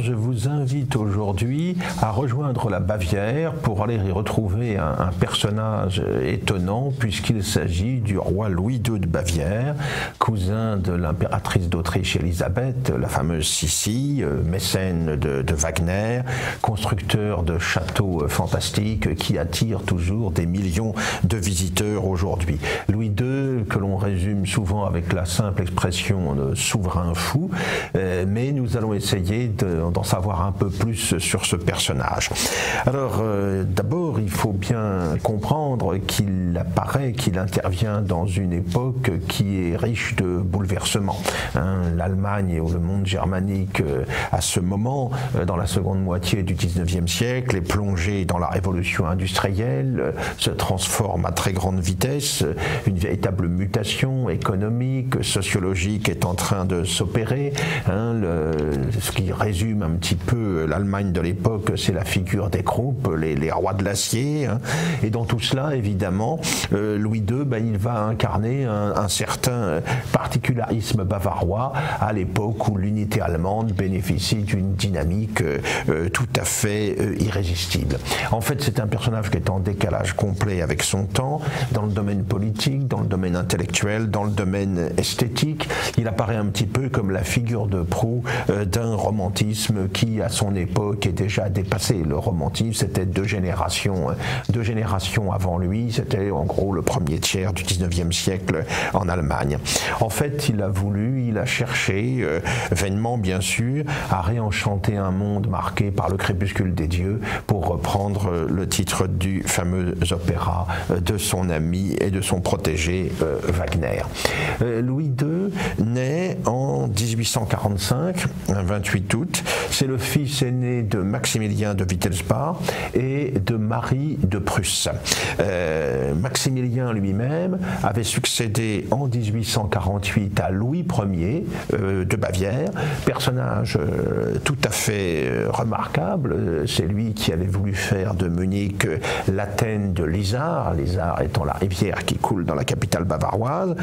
je vous invite aujourd'hui à rejoindre la Bavière pour aller y retrouver un, personnage étonnant puisqu'il s'agit du roi Louis II de Bavière, cousin de l'impératrice d'Autriche Élisabeth, la fameuse Sissi, euh, mécène de, Wagner, constructeur de châteaux fantastiques qui attirent toujours des millions de visiteurs aujourd'hui. Louis II, que l'on résume souvent avec la simple expression souverain fou, euh, mais nous allons essayer d'en savoir un peu plus sur ce personnage. Alors, euh, d'abord, il faut bien comprendre qu'il apparaît, qu'il intervient dans une époque qui est riche de bouleversements. Hein. L'Allemagne ou le monde germanique, euh, à ce moment, dans la seconde moitié du 19e siècle, est plongé dans la révolution industrielle, se transforme à très grande vitesse, une véritable mutation économique, sociologique est en train de s'opérer. Hein, ce qui résume un petit peu l'Allemagne de l'époque, c'est la figure des groupes, les, rois de l'acier. Hein. Et dans tout cela, évidemment, euh, Louis II, ben, il va incarner un, certain particularisme bavarois à l'époque où l'unité allemande bénéficie d'une dynamique euh, euh, tout à fait irrésistible. En fait, c'est un personnage qui est en décalage complet avec son temps, dans le domaine politique, dans le domaine intellectuel, dans le domaine esthétique. Il apparaît un petit peu comme la figure de proue euh, d'un romantisme qui, à son époque, est déjà dépassé. Le romantisme, c'était deux générations, euh, deux générations avant lui. C'était en gros le premier tiers du 19e siècle en Allemagne. En fait, il a voulu, il a cherché, euh, vainement bien sûr, à réenchanter un monde marqué par le crépuscule des dieux, pour reprendre le titre du fameux opéra de son ami et de son protégé Wagner. Louis II naît en 1845, un 28 août. C'est le fils aîné de Maximilien de Wittelsbach et de Marie de Prusse. Euh, Maximilien lui-même avait succédé en 1848 à Louis Ier euh, de Bavière, personnage euh, tout à fait remarquable. C'est lui qui avait voulu faire de Munich l'Athènes de l'Isard, l'Isard étant la rivière qui coule dans la capitale bavaroise.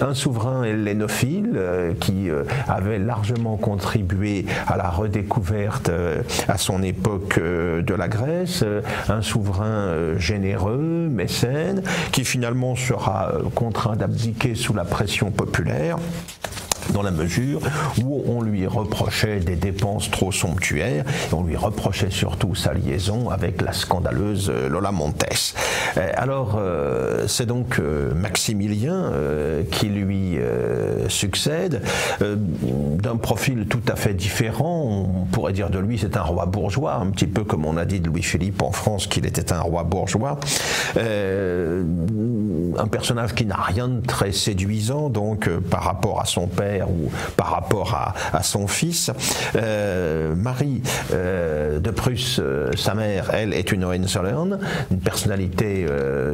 Un souverain hellénophile qui avait largement contribué à la redécouverte à son époque euh, de la Grèce, euh, un souverain généreux, mécène, qui finalement sera contraint d'abdiquer sous la pression populaire dans la mesure où on lui reprochait des dépenses trop somptuaires on lui reprochait surtout sa liaison avec la scandaleuse Lola Montes. Euh, alors, euh, c'est donc euh, Maximilien qui lui succède, d'un profil tout à fait différent. On pourrait dire de lui, c'est un roi bourgeois, un petit peu comme on a dit de Louis-Philippe en France qu'il était un roi bourgeois. un personnage qui n'a rien de très séduisant, donc, par rapport à son père ou par rapport à, son fils. Euh, Marie euh, de Prusse, euh, sa mère, elle est une Hohenzollern, une personnalité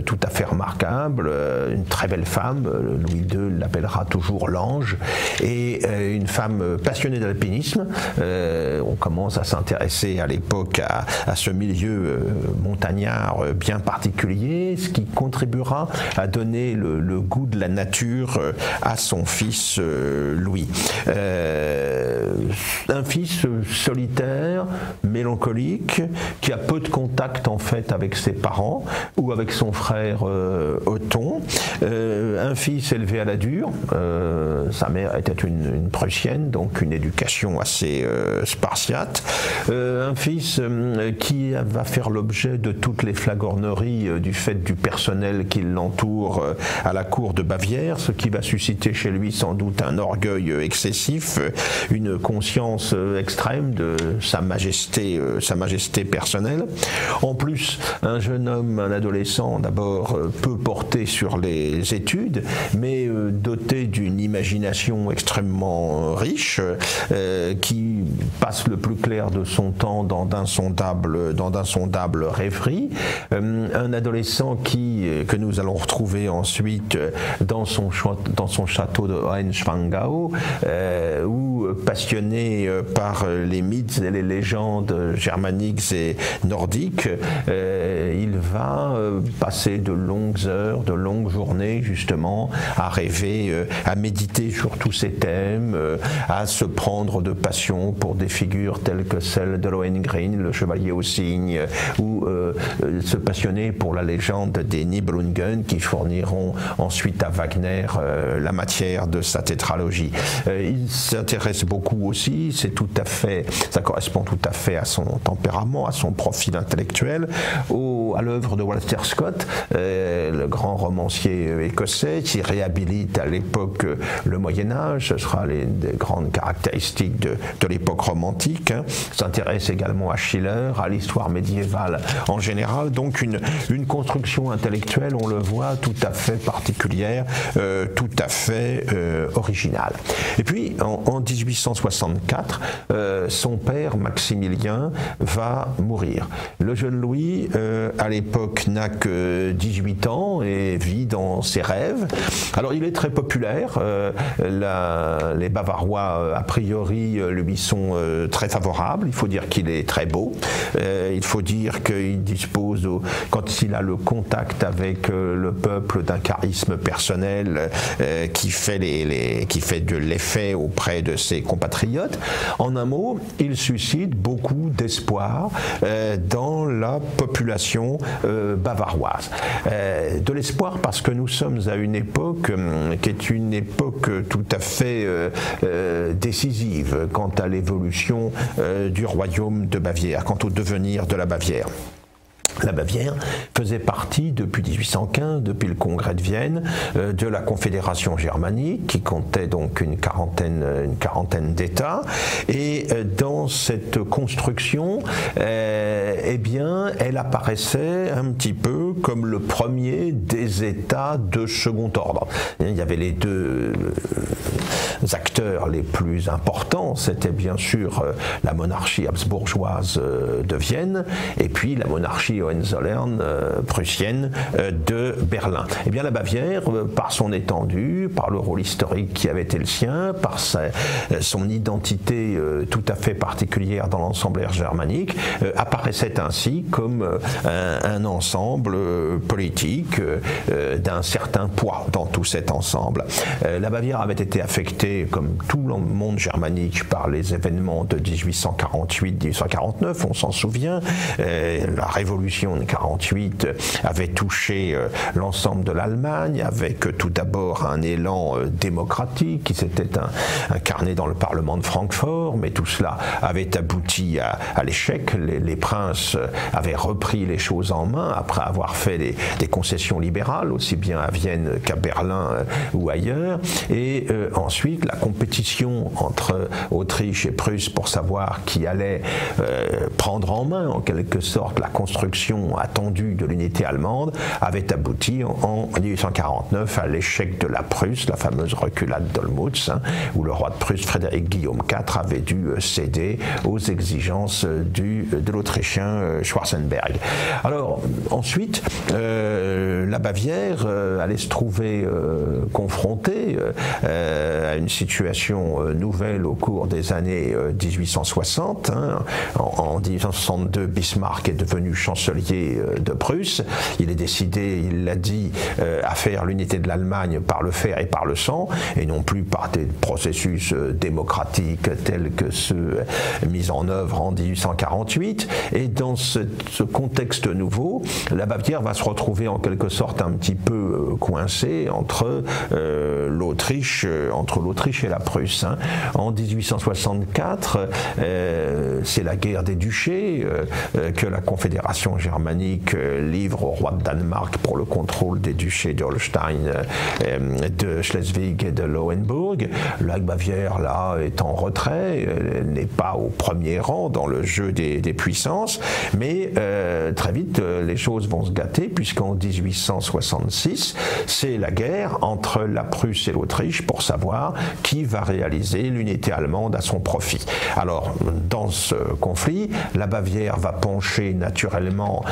tout à fait remarquable, une très belle femme, Louis II l'appellera toujours l'ange, et une femme passionnée d'alpinisme. on commence à s'intéresser à l'époque à, ce milieu montagnard bien particulier, ce qui contribuera à donner le goût de la nature à son fils Louis. Euh, un fils solitaire, mélancolique, qui a peu de contact en fait avec ses parents ou avec son frère euh, Othon. Euh, un fils élevé à la dure. sa mère était une, prussienne, donc une éducation assez spartiate. un fils qui va faire l'objet de toutes les flagorneries du fait du personnel qui l'entoure à la cour de Bavière, ce qui va susciter chez lui sans doute un orgueil excessif, une conscience extrême de sa majesté, euh, sa majesté personnelle. En plus, un jeune homme, un adolescent, d'abord euh, peu porté sur les études, mais euh, doté d'une imagination extrêmement riche, qui passe le plus clair de son temps dans d'insondables, dans d'insondables rêveries. un adolescent qui, que nous allons retrouver ensuite dans son, dans son château de Hohenschwangau, où passionné par les mythes et les légendes germaniques et nordiques, il va passer de longues heures, de longues journées justement à rêver, à méditer sur tous ces thèmes, à se prendre de passion pour des figures telles que celle de Lohengrin, le chevalier au cygne, ou euh, euh, se passionner pour la légende des Nibelungen qui fourniront ensuite à Wagner euh, la matière de sa tétralogie. Il s'intéresse beaucoup aussi, c'est tout à fait, ça correspond tout à fait à son tempérament, à son profil intellectuel, au, à l'œuvre de Walter Scott, le grand romancier écossais qui réhabilite à l'époque le Moyen Âge. Ce sera les, des grandes caractéristiques de, l'époque romantique. Hein. S'intéresse également à Schiller, à l'histoire médiévale en général. Donc une, une construction intellectuelle, on le voit, tout à fait particulière, euh, tout à fait euh, originale. Et puis en, 1864, euh, son père Maximilien va mourir. Le jeune Louis, à l'époque, n'a que 18 ans et vit dans ses rêves. Alors il est très populaire. La, les Bavarois, a priori, lui sont très favorables. Il faut dire qu'il est très beau. il faut dire qu'il dispose, quand il a le contact avec euh, le peuple, d'un charisme personnel euh, qui, fait les, qui fait de l'effet auprès de ses compatriotes. En un mot, il suscite beaucoup d'espoir euh, dans la population bavaroise. de l'espoir parce que nous sommes à une époque qui est une époque tout à fait décisive quant à l'évolution du royaume de Bavière, quant au devenir de la Bavière. La Bavière faisait partie depuis 1815, depuis le congrès de Vienne, euh, de la Confédération germanique qui comptait donc une quarantaine, une quarantaine d'États. Et euh, dans cette construction, euh, eh bien, elle apparaissait un petit peu comme le premier des États de second ordre. Il y avait les deux acteurs les plus importants, c'était bien sûr la monarchie habsbourgeoise de Vienne et puis la monarchie Hohenzollern euh, prussienne euh, de Berlin. Eh bien, la Bavière, euh, par son étendue, par le rôle historique qui avait été le sien, par son identité tout à fait particulière dans l'ensemble germanique, apparaissait ainsi comme un, ensemble politique d'un certain poids dans tout cet ensemble. la Bavière avait été affectée, comme tout le monde germanique, par les événements de 1848-1849, on s'en souvient, la révolution de 48 avait touché euh, l'ensemble de l'Allemagne, avec euh, tout d'abord un élan euh, démocratique qui s'était incarné dans le Parlement de Francfort, mais tout cela avait abouti à, l'échec. Les, princes avaient repris les choses en main après avoir fait des, concessions libérales, aussi bien à Vienne qu'à Berlin ou ailleurs. Et ensuite, la compétition entre Autriche et Prusse pour savoir qui allait prendre en main, en quelque sorte, la construction attendue de l'unité allemande avait abouti en, 1849 à l'échec de la Prusse, la fameuse reculade d'Olmutz, hein, où le roi de Prusse Frédéric Guillaume IV avait dû euh, céder aux exigences du, de l'Autrichien euh, Schwarzenberg. Alors ensuite, euh, la Bavière allait se trouver confrontée à une situation nouvelle au cours des années 1860. Hein. En 1862, Bismarck est devenu chancelier euh, de Prusse. Il est décidé, il l'a dit, euh, à faire l'unité de l'Allemagne par le fer et par le sang, et non plus par des processus euh, démocratiques tels que ceux mis en œuvre en 1848. Et dans ce, contexte nouveau, la Bavière va se retrouver en quelque sorte un petit peu coincée entre l'Autriche, entre l'Autriche et la Prusse. Hein. En 1864, c'est la guerre des duchés que la Confédération germanique euh, livre au roi de Danemark pour le contrôle des duchés d'Holstein, euh, de Schleswig et de Lauenburg. La Bavière, là, est en retrait, elle n'est pas au premier rang dans le jeu des, puissances, mais euh, très vite, les choses vont se gâter, puisqu'en 1866, c'est la guerre entre la Prusse et l'Autriche pour savoir qui va réaliser l'unité allemande à son profit. Alors, dans ce conflit, la Bavière va pencher naturellement temps,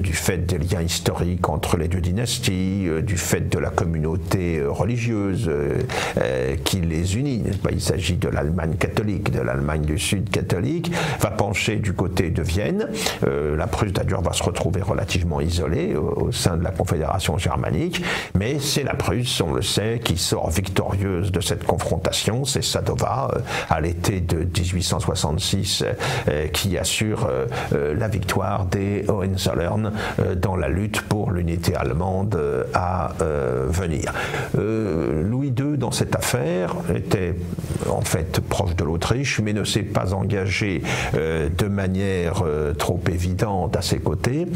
du fait des liens historiques entre les deux dynasties, du fait de la communauté religieuse qui les unit. Il s'agit de l'Allemagne catholique, de l'Allemagne du Sud catholique, va pencher du côté de Vienne. la Prusse d'ailleurs va se retrouver relativement isolée au sein de la Confédération germanique, mais c'est la Prusse, on le sait, qui sort victorieuse de cette confrontation. C'est Sadova, euh, à l'été de 1866, euh, qui assure euh, la victoire des Hohenzollern dans la lutte pour l'unité allemande à venir. Louis II, dans cette affaire, était en fait proche de l'Autriche, mais ne s'est pas engagé de manière trop évidente à ses côtés,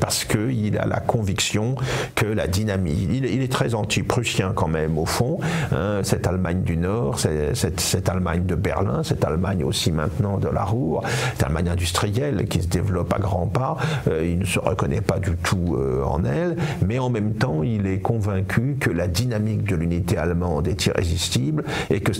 parce qu'il a la conviction que la dynamique, il, est très anti-prussien quand même au fond, hein, cette Allemagne du Nord, cette, Allemagne de Berlin, cette Allemagne aussi maintenant de la Ruhr, cette Allemagne industrielle qui se développe à grands pas, euh, il ne se reconnaît pas du tout euh, en elle, mais en même temps il est convaincu que la dynamique de l'unité allemande est irrésistible et que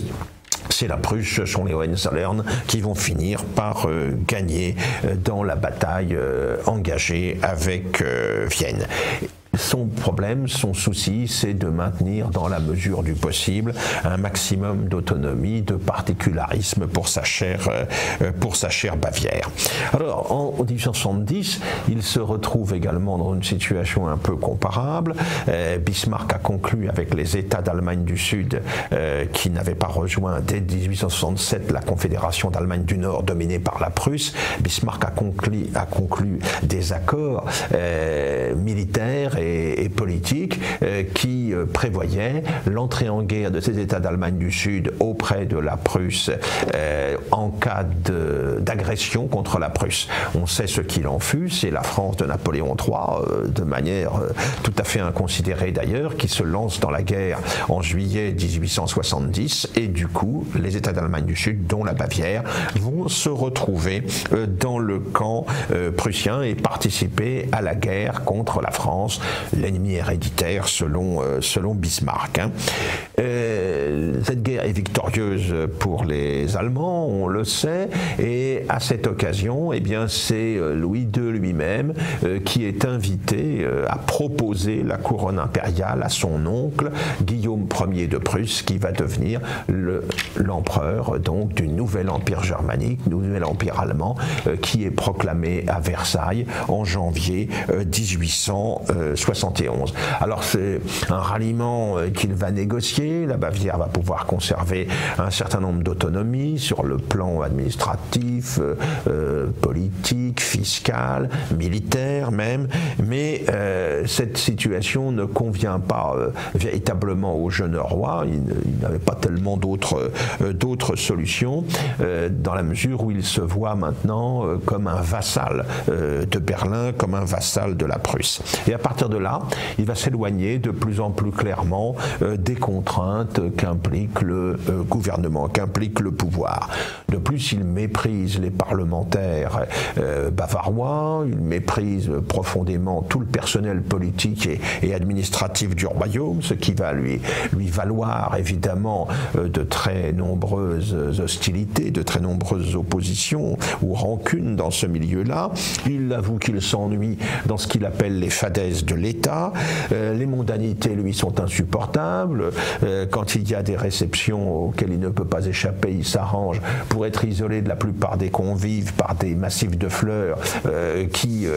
c'est la Prusse, ce sont les Hohenzollern qui vont finir par euh, gagner dans la bataille engagée avec Vienne. Son problème, son souci, c'est de maintenir dans la mesure du possible un maximum d'autonomie, de particularisme pour sa chère, euh, pour sa Bavière. Alors, en 1870, il se retrouve également dans une situation un peu comparable. Euh, Bismarck a conclu avec les États d'Allemagne du Sud euh, qui n'avaient pas rejoint dès 1867 la Confédération d'Allemagne du Nord dominée par la Prusse. Bismarck a conclu, a conclu des accords militaires et et, politique euh, qui euh, prévoyait l'entrée en guerre de ces États d'Allemagne du Sud auprès de la Prusse euh, en cas d'agression contre la Prusse. On sait ce qu'il en fut, c'est la France de Napoléon III, de manière tout à fait inconsidérée d'ailleurs, qui se lance dans la guerre en juillet 1870 et du coup les États d'Allemagne du Sud, dont la Bavière, vont se retrouver dans le camp prussien et participer à la guerre contre la France l'ennemi héréditaire selon, euh, selon Bismarck. Hein. Euh, cette guerre est victorieuse pour les Allemands, on le sait, et à cette occasion, eh bien, c'est euh, Louis II lui-même qui est invité à proposer la couronne impériale à son oncle Guillaume Ier de Prusse, qui va devenir l'empereur donc du nouvel empire germanique, du nouvel empire allemand, qui est proclamé à Versailles en janvier 1860. Alors c'est un ralliement euh, qu'il va négocier. La Bavière va pouvoir conserver un certain nombre d'autonomies sur le plan administratif, euh, euh, politique, fiscal, militaire même. Mais cette situation ne convient pas véritablement au jeune roi. Il, n'avait pas tellement d'autres solutions dans la mesure où il se voit maintenant comme un vassal de Berlin, comme un vassal de la Prusse. Et à partir de là, il va s'éloigner de plus en plus clairement euh, des qu'implique le euh, gouvernement, qu'implique le pouvoir. De plus, il méprise les parlementaires euh, bavarois, il méprise profondément tout le personnel politique et, administratif du royaume, ce qui va lui, lui valoir évidemment de très nombreuses hostilités, de très nombreuses oppositions ou rancunes dans ce milieu-là. Il avoue qu'il s'ennuie dans ce qu'il appelle les fadaises de l'État, euh, les mondanités, lui, sont insupportables. Euh, quand il y a des réceptions auxquelles il ne peut pas échapper, il s'arrange pour être isolé de la plupart des convives par des massifs de fleurs euh, qui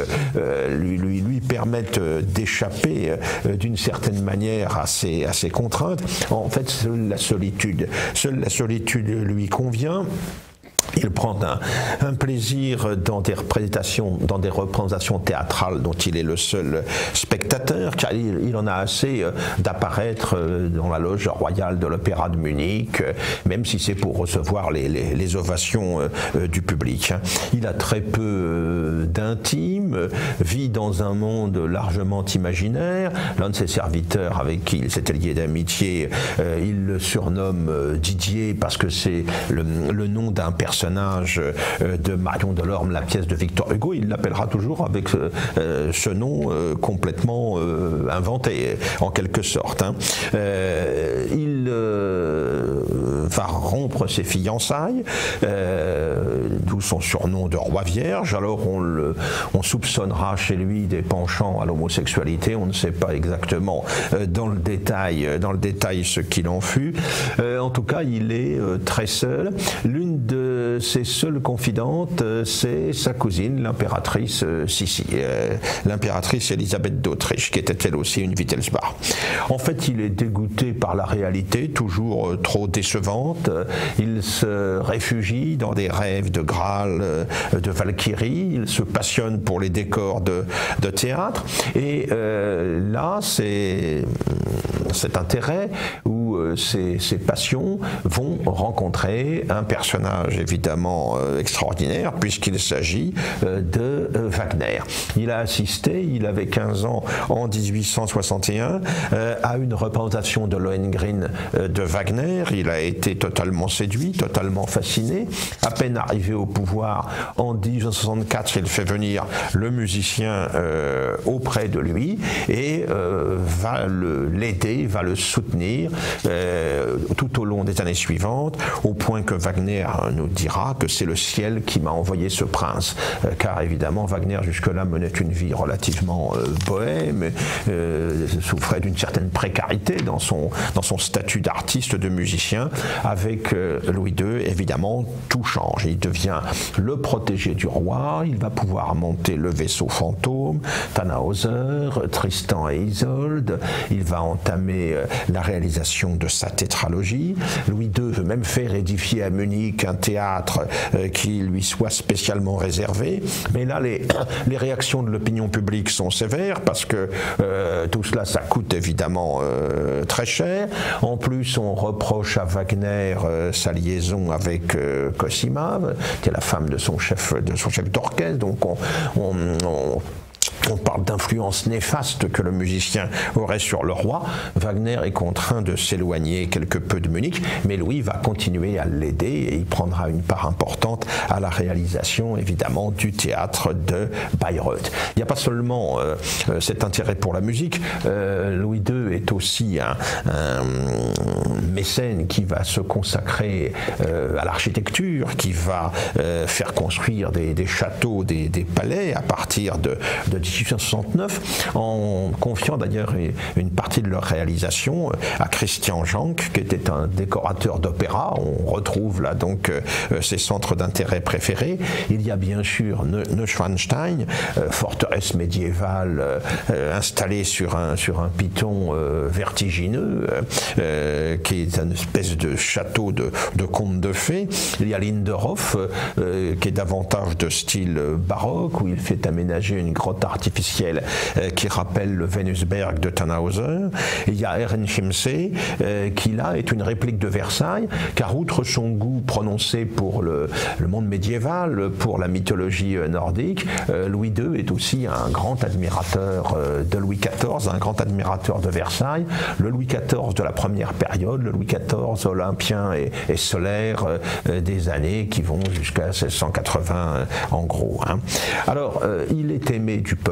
lui, lui, permettent d'échapper d'une certaine manière à ces contraintes. En fait, seule la solitude lui convient. Il prend un, plaisir dans des représentations, dans des représentations théâtrales dont il est le seul spectateur, il, en a assez euh, d'apparaître euh, dans la loge royale de l'Opéra de Munich, euh, même si c'est pour recevoir les, ovations du public. Hein. Il a très peu d'intime, vit dans un monde largement imaginaire. L'un de ses serviteurs avec qui il s'était lié d'amitié, il le surnomme Didier parce que c'est le nom d'un personnage euh, de Marion Delorme, la pièce de Victor Hugo, il l'appellera toujours avec euh, ce nom euh, complètement inventé, en quelque sorte. Hein. Il rompre ses fiançailles, d'où son surnom de roi vierge. Alors on, le, on soupçonnera chez lui des penchants à l'homosexualité, on ne sait pas exactement dans le détail, dans le détail ce qu'il en fut. en tout cas, il est très seul. L'une de ses seules confidentes, c'est sa cousine, l'impératrice Sissi, l'impératrice Elisabeth d'Autriche, qui était elle aussi une Wittelsbach. En fait, il est dégoûté par la réalité, toujours euh, trop décevante. Il se réfugie dans des rêves de Graal, euh, de Valkyrie. Il se passionne pour les décors de, théâtre. Et euh, là, c'est cet intérêt où ces, passions vont rencontrer un personnage évidemment extraordinaire, puisqu'il s'agit de Wagner. Il a assisté, il avait 15 ans en 1861, euh, à une représentation de Lohengrin euh, de Wagner. Il a été totalement séduit, totalement fasciné. À peine arrivé au pouvoir en 1864, il fait venir le musicien euh, auprès de lui et va l'aider, va le soutenir tout au long des années suivantes, au point que Wagner nous dira que c'est le ciel qui m'a envoyé ce prince. car évidemment, Wagner jusque-là menait une vie relativement bohème, souffrait d'une certaine précarité dans son, dans son statut d'artiste, de musicien. Avec euh, Louis II, évidemment, tout change. Il devient le protégé du roi, il va pouvoir monter le vaisseau fantôme, Tannhauser, Tristan et Isolde, il va entamer euh, la réalisation de sa tétralogie. Louis II veut même faire édifier à Munich un théâtre euh, qui lui soit spécialement réservé. Mais là, les, réactions de l'opinion publique sont sévères parce que tout cela, ça coûte évidemment très cher. En plus, on reproche à Wagner euh, sa liaison avec euh, Cosima, qui est la femme de son chef d'orchestre. Donc on, on on parle d'influence néfaste que le musicien aurait sur le roi. Wagner est contraint de s'éloigner quelque peu de Munich, mais Louis va continuer à l'aider et il prendra une part importante à la réalisation, évidemment, du théâtre de Bayreuth. Il n'y a pas seulement euh, euh, cet intérêt pour la musique, euh, Louis II est aussi un, mécène qui va se consacrer à l'architecture, qui va faire construire des, châteaux, des, palais à partir de, de 1869, en confiant d'ailleurs une partie de leur réalisation à Christian Jank, qui était un décorateur d'opéra. On retrouve là donc euh, ses centres d'intérêt préférés. Il y a bien sûr Neuschwanstein, euh, forteresse médiévale euh, installée sur un, sur un piton vertigineux, qui est une espèce de château de, de de fées. Il y a Linderhof, qui est davantage de style baroque, où il fait aménager une grotte artificielle euh, qui rappelle le Venusberg de Tannhauser. il y a Ehrenchiemsee euh, qui là est une réplique de Versailles, car outre son goût prononcé pour le, monde médiéval, pour la mythologie euh, nordique, Louis II est aussi un grand admirateur de Louis XIV, un grand admirateur de Versailles, le Louis XIV de la première période, le Louis XIV olympien et, solaire des années qui vont jusqu'à 1680 en gros. Hein. Alors, il est aimé du peuple,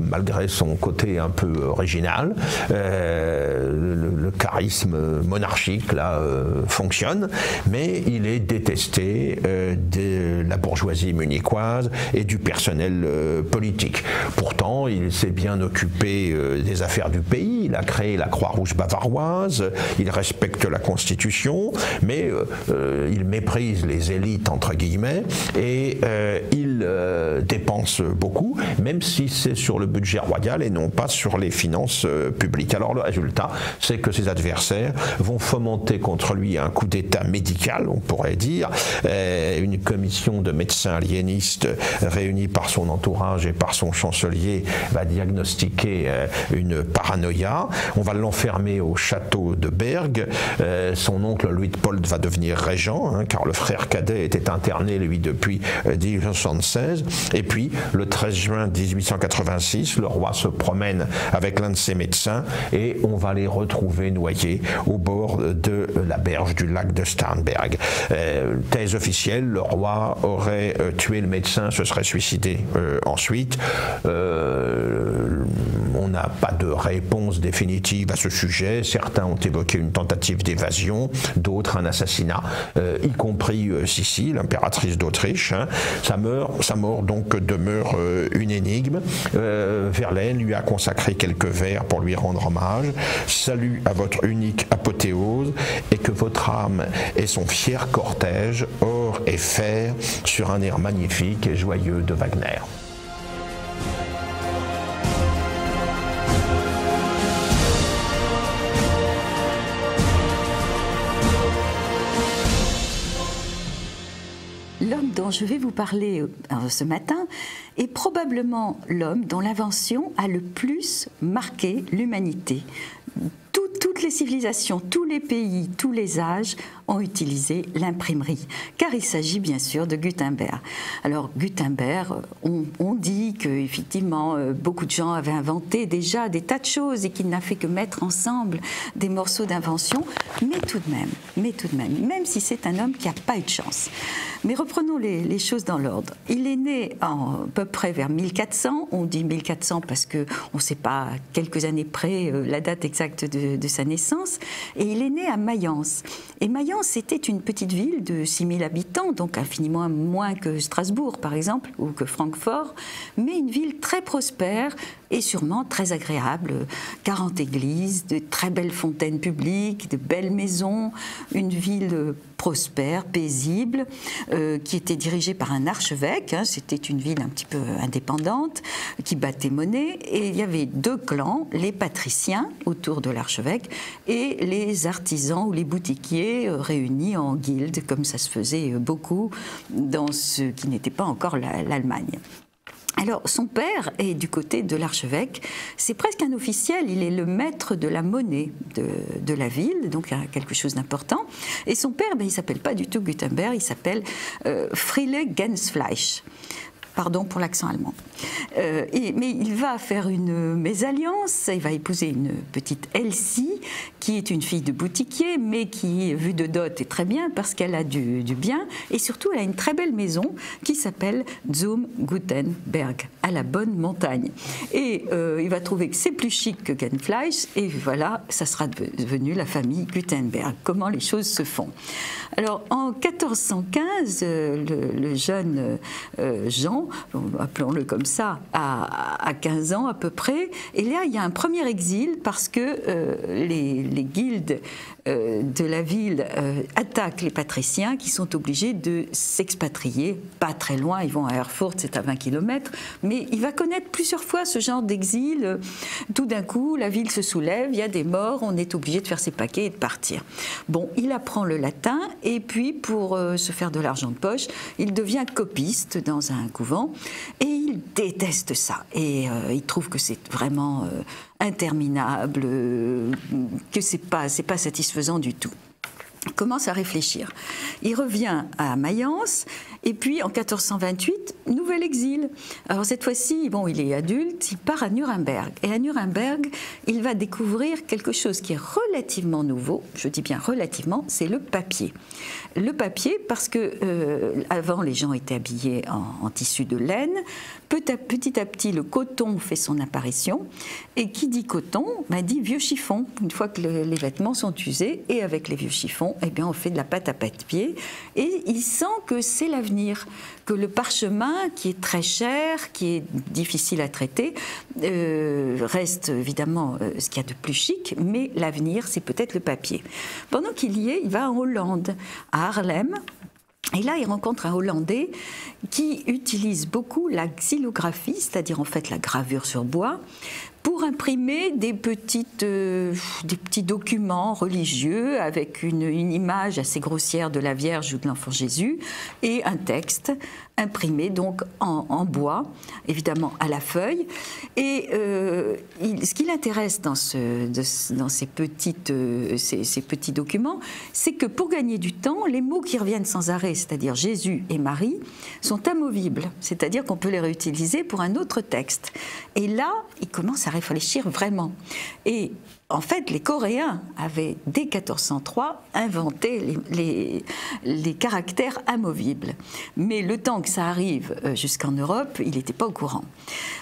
malgré son côté un peu original. Euh, le, charisme monarchique là euh, fonctionne, mais il est détesté euh, de la bourgeoisie munichoise et du personnel politique. Pourtant, il s'est bien occupé des affaires du pays. Il a créé la Croix-Rouge bavaroise. Il respecte la Constitution, mais il méprise les élites entre guillemets et il dépense beaucoup, même si c'est sur le budget royal et non pas sur les finances euh, publiques. Alors le résultat, c'est que ses adversaires vont fomenter contre lui un coup d'État médical, on pourrait dire. Euh, une commission de médecins aliénistes réunis par son entourage et par son chancelier va diagnostiquer euh, une paranoïa. On va l'enfermer au château de Berg. son oncle Louis de Pold va devenir régent, hein, car le frère cadet était interné, lui, depuis 1876. Et puis, le 13 juin 1886, le roi se promène avec l'un de ses médecins et on va les retrouver noyés au bord de la berge du lac de Starnberg. Euh, thèse officielle, le roi aurait euh, tué le médecin, se serait suicidé euh, ensuite on n'a pas de réponse définitive à ce sujet. Certains ont évoqué une tentative d'évasion, d'autres un assassinat, y compris Sissi, l'impératrice d'Autriche. Hein. Sa, mort, sa donc demeure une énigme. Verlaine lui a consacré quelques vers pour lui rendre hommage. Salut à votre unique apothéose et que votre âme et son fier cortège, or et fer, sur un air magnifique et joyeux de Wagner. dont je vais vous parler euh, ce matin est probablement l'homme dont l'invention a le plus marqué l'humanité toutes les civilisations, tous les pays, tous les âges ont utilisé l'imprimerie, car il s'agit bien sûr de Gutenberg. Alors Gutenberg, on, dit qu'effectivement euh, beaucoup de gens avaient inventé déjà des tas de choses et qu'il n'a fait que mettre ensemble des morceaux d'invention, mais tout de même, mais tout de même, même si c'est un homme qui n'a pas eu de chance. Mais reprenons les, choses dans l'ordre. Il est né à peu près vers 1400. On dit 1400 parce qu'on ne sait pas quelques années près euh, la date exacte de, de sa naissance. Et il est né à Mayence. Et Mayence était une petite ville de 6000 habitants, donc infiniment moins que Strasbourg par exemple, ou que Francfort, mais une ville très prospère et sûrement très agréable. 40 églises, de très belles fontaines publiques, de belles maisons, une ville prospère, paisible, euh, qui était dirigée par un archevêque. Hein. C'était une ville un petit peu indépendante, qui battait monnaie. Et il y avait deux clans, les patriciens autour de l'archevêque et les artisans ou les boutiquiers euh, réunis en guildes, comme ça se faisait beaucoup dans ce qui n'était pas encore l'Allemagne. Alors, son père est du côté de l'archevêque. C'est presque un officiel. Il est le maître de la monnaie de, la ville, donc quelque chose d'important. Et son père, ben, il s'appelle pas du tout Gutenberg, il s'appelle euh, Gensfleisch. Pardon pour l'accent allemand. Euh, mais il va faire une mésalliance, il va épouser une petite Elsie, qui est une fille de boutiquier, mais qui, vue de dot, est très bien parce qu'elle a du, bien. Et surtout, elle a une très belle maison qui s'appelle Zum Gutenberg, à la bonne montagne. Et euh, il va trouver que c'est plus chic que Genfleisch, et voilà, ça sera devenu la famille Gutenberg. Comment les choses se font. Alors, en 1415, euh, le, jeune Jean appelons-le comme ça, à, 15 ans à peu près. Et là, il y a un premier exil parce que euh, les, guildes euh, de la ville euh, attaquent les patriciens qui sont obligés de s'expatrier, pas très loin, ils vont à Erfurt, c'est à 20 km, mais il va connaître plusieurs fois ce genre d'exil. Tout d'un coup, la ville se soulève, il y a des morts, on est obligé de faire ses paquets et de partir. Bon, il apprend le latin et puis pour se faire de l'argent de poche, il devient copiste dans un couvent et il déteste ça. Et euh, il trouve que c'est vraiment euh, interminable, que c'est pas, c'est pas satisfaisant du tout. Commence à réfléchir. Il revient à Mayence et puis en 1428, nouvel exil. Alors cette fois-ci, bon, il est adulte, il part à Nuremberg. Et à Nuremberg, il va découvrir quelque chose qui est relativement nouveau, je dis bien relativement, c'est le papier. Le papier parce que euh, avant les gens étaient habillés en, tissu de laine, petit à, petit le coton fait son apparition et qui dit coton bah, dit vieux chiffon. Une fois que les vêtements sont usés et avec les vieux chiffons, eh bien on fait de la pâte à papier et il sent que c'est l'avenir que le parchemin, qui est très cher, qui est difficile à traiter, euh, reste évidemment euh, ce qu'il y a de plus chic, mais l'avenir, c'est peut-être le papier. Pendant qu'il y est, il va en Hollande, à Haarlem, et là, il rencontre un Hollandais qui utilise beaucoup la xylographie, c'est-à-dire en fait la gravure sur bois, pour imprimer des, petites, euh, des petits documents religieux avec une, une, image assez grossière de la Vierge ou de l'enfant Jésus et un texte imprimé donc en, bois, évidemment à la feuille. Et euh, ce qui l'intéresse dans, euh, ces, ces, petits documents, c'est que pour gagner du temps, les mots qui reviennent sans arrêt, c'est-à-dire Jésus et Marie, sont amovibles, c'est-à-dire qu'on peut les réutiliser pour un autre texte. Et là, il commence à réfléchir vraiment. Et en fait, les Coréens avaient, dès 1403, inventé les, caractères amovibles. Mais le temps que ça arrive euh, jusqu'en Europe, il n'était pas au courant.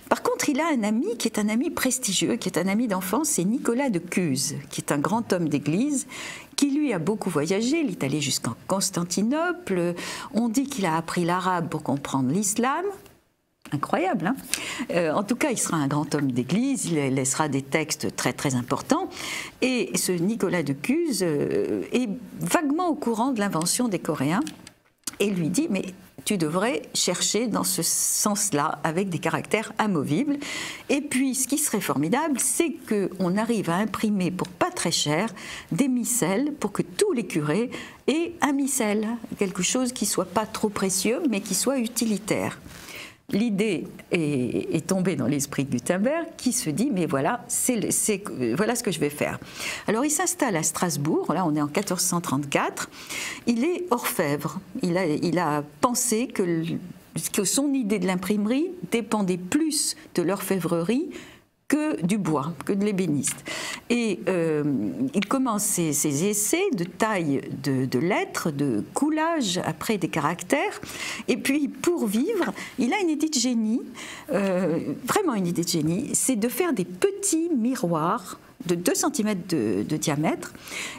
Par contre, il a un ami qui est un ami prestigieux, qui est un ami d'enfance, c'est Nicolas de Cuse, qui est un grand homme d'église, qui lui a beaucoup voyagé. Il est allé jusqu'en Constantinople. On dit qu'il a appris l'arabe pour comprendre l'islam. Incroyable, hein euh, En tout cas, il sera un grand homme d'église, il laissera des textes très très importants. Et ce Nicolas de Cuse euh, est vaguement au courant de l'invention des Coréens et lui dit Mais tu devrais chercher dans ce sens-là, avec des caractères amovibles. Et puis, ce qui serait formidable, c'est qu'on arrive à imprimer pour pas très cher des micelles pour que tous les curés aient un micelle, quelque chose qui soit pas trop précieux, mais qui soit utilitaire l'idée est, tombée dans l'esprit de Gutenberg qui se dit mais voilà, c'est, voilà ce que je vais faire. Alors il s'installe à Strasbourg, là on est en 1434, il est orfèvre, il a, pensé que son idée de l'imprimerie dépendait plus de l'orfèvrerie que du bois, que de l'ébéniste. Et euh, il commence ses, essais de taille de, lettres, de coulage après des caractères. Et puis, pour vivre, il a une idée de génie, euh, vraiment une idée de génie, c'est de faire des petits miroirs de 2 cm de, diamètre,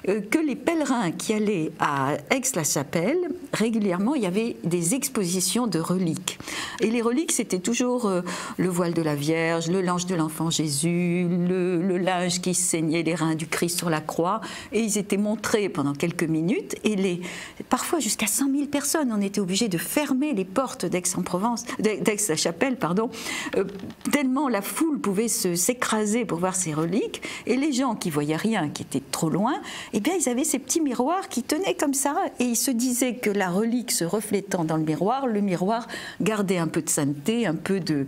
euh, que les pèlerins qui allaient à Aix-la-Chapelle, régulièrement, il y avait des expositions de reliques. Et les reliques, c'était toujours euh, le voile de la Vierge, le linge de l'enfant Jésus, le, linge qui saignait les reins du Christ sur la croix. Et ils étaient montrés pendant quelques minutes. Et les, parfois jusqu'à 100 000 personnes, on était obligé de fermer les portes d'Aix-en-Provence, d'Aix-la-Chapelle, pardon, euh, tellement la foule pouvait s'écraser pour voir ces reliques. Et les gens qui voyaient rien, qui étaient trop loin, eh bien, ils avaient ces petits miroirs qui tenaient comme ça, et ils se disaient que la relique se reflétant dans le miroir, le miroir gardait un peu de sainteté, un peu de,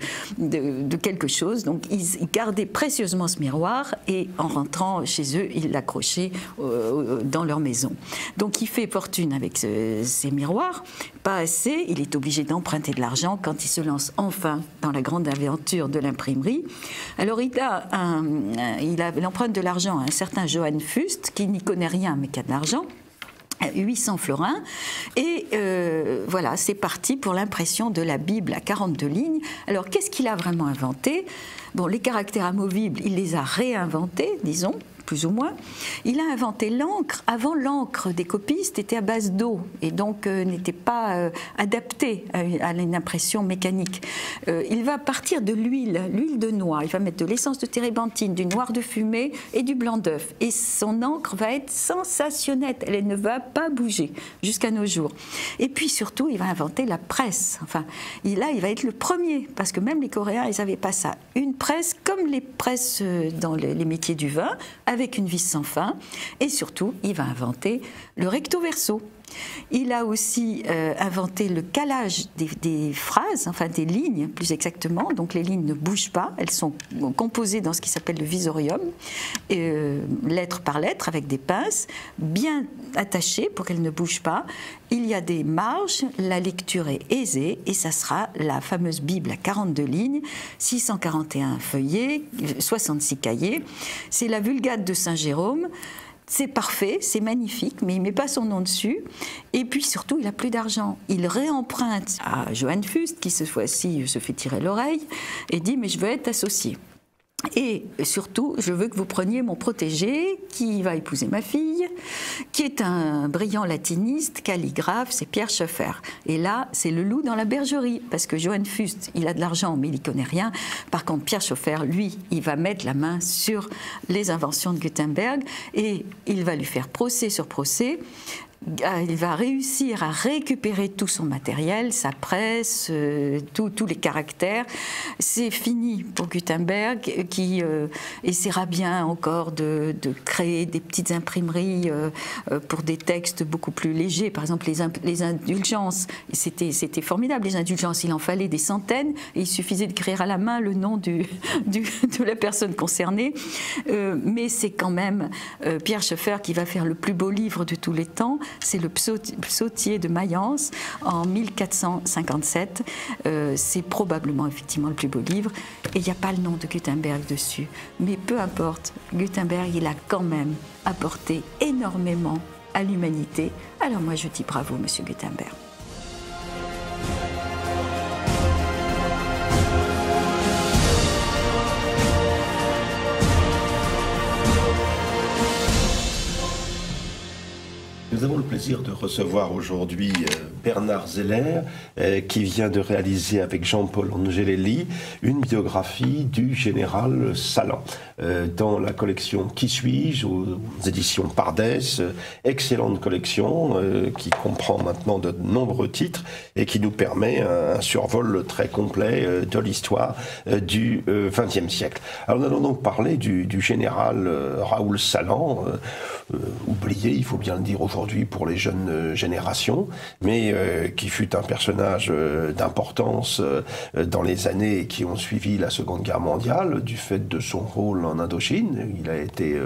quelque chose. Donc, ils gardaient précieusement ce miroir, et en rentrant chez eux, ils l'accrochaient euh, dans leur maison. Donc, il fait fortune avec ces miroirs, pas assez, il est obligé d'emprunter de l'argent quand il se lance enfin dans la grande aventure de l'imprimerie. Alors, il a, il de l'argent à un certain Johann Fust, qui n'y connaît rien mais qui a de l'argent. 800 florins. Et euh, voilà, c'est parti pour l'impression de la Bible à 42 lignes. Alors, qu'est-ce qu'il a vraiment inventé? Bon, les caractères amovibles, il les a réinventés, disons plus ou moins. Il a inventé l'encre. Avant, l'encre des copistes était à base d'eau et donc euh, n'était pas euh, adaptée à, une impression mécanique. Euh, il va partir de l'huile, l'huile de noix. Il va mettre de l'essence de térébenthine, du noir de fumée et du blanc d'œuf. Et son encre va être sensationnelle. Elle ne va pas bouger jusqu'à nos jours. Et puis surtout, il va inventer la presse. Enfin, là, il va être le premier parce que même les Coréens, ils n'avaient pas ça. Une presse comme les presses dans les métiers du vin avec une vis sans fin. Et surtout, il va inventer le recto verso. Il a aussi euh, inventé le calage des, phrases, enfin des lignes plus exactement. Donc les lignes ne bougent pas, elles sont composées dans ce qui s'appelle le visorium, euh, lettre par lettre avec des pinces, bien attachées pour qu'elles ne bougent pas. Il y a des marges, la lecture est aisée et ça sera la fameuse Bible à 42 lignes, 641 feuillets, 66 cahiers. C'est la Vulgate de Saint Jérôme c'est parfait, c'est magnifique, mais il met pas son nom dessus. Et puis surtout, il n'a plus d'argent. Il réemprunte à Johann Fust, qui cette fois-ci se fait tirer l'oreille, et dit Mais je veux être associé. Et surtout, je veux que vous preniez mon protégé, qui va épouser ma fille, qui est un brillant latiniste, calligraphe, c'est Pierre Schoeffer. Et là, c'est le loup dans la bergerie, parce que Johann Fust, il a de l'argent, mais il n'y connaît rien. Par contre, Pierre Schoeffer, lui, il va mettre la main sur les inventions de Gutenberg, et il va lui faire procès sur procès. Ah, il va réussir à récupérer tout son matériel, sa presse, euh, tous les caractères. C'est fini pour Gutenberg qui euh, essaiera bien encore de, créer des petites imprimeries. Paris pour des textes beaucoup plus légers, par exemple les, indulgences. C'était formidable, les indulgences, il en fallait des centaines et il suffisait d'écrire à la main le nom de la personne concernée. mais c'est quand même Pierre Schoeffer qui va faire le plus beau livre de tous les temps, c'est le Psautier de Mayence en 1457. c'est probablement effectivement le plus beau livre et il n'y a pas le nom de Gutenberg dessus. Mais peu importe, Gutenberg, il a quand même apporté énormément à l'humanité. Alors moi, je dis bravo, monsieur Gutenberg. Nous avons le plaisir de recevoir aujourd'hui euh, Bernard Zeller, euh, qui vient de réaliser avec Jean-Paul Angelelli une biographie du général Salan. Euh, dans la collection Qui suis-je aux éditions Pardès, excellente collection qui comprend maintenant de nombreux titres et qui nous permet un, survol très complet de l'histoire du XXe siècle. Alors nous allons donc parler du, du général Raoul Salan, oublié, il faut bien le dire aujourd'hui, pour les jeunes euh, générations, mais euh, qui fut un personnage euh, d'importance dans les années qui ont suivi la Seconde Guerre mondiale, du fait de son rôle en Indochine. Il a été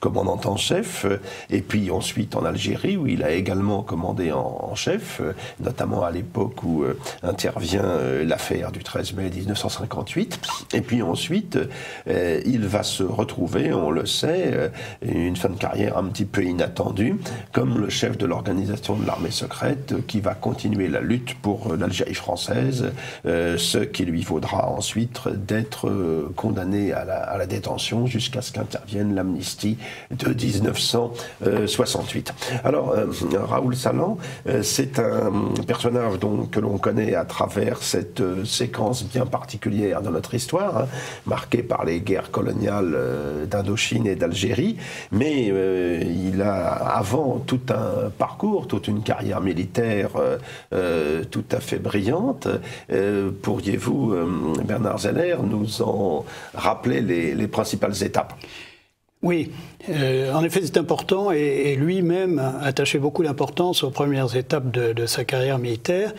commandant en chef, et puis ensuite en Algérie, où il a également commandé en, chef, notamment à l'époque où intervient l'affaire du 13 mai 1958. Et puis ensuite, il va se retrouver, on le sait, une fin de carrière un petit peu inattendue, comme le chef de l'organisation de l'armée secrète qui va continuer la lutte pour euh, l'Algérie française, euh, ce qui lui vaudra ensuite d'être euh, condamné à la, détention jusqu'à ce qu'intervienne l'amnistie de 1968. Alors, Raoul Salan, c'est un personnage que l'on connaît à travers cette séquence bien particulière de notre histoire, hein, marquée par les guerres coloniales d'Indochine et d'Algérie, mais il a avant tout un parcours, toute une carrière militaire euh, euh, tout à fait brillante. Euh, pourriez-vous, Bernard Zeller, nous en rappeler les, principales étapes? Oui, en effet, c'est important et, lui-même attachait beaucoup d'importance aux premières étapes de, de, sa carrière militaire.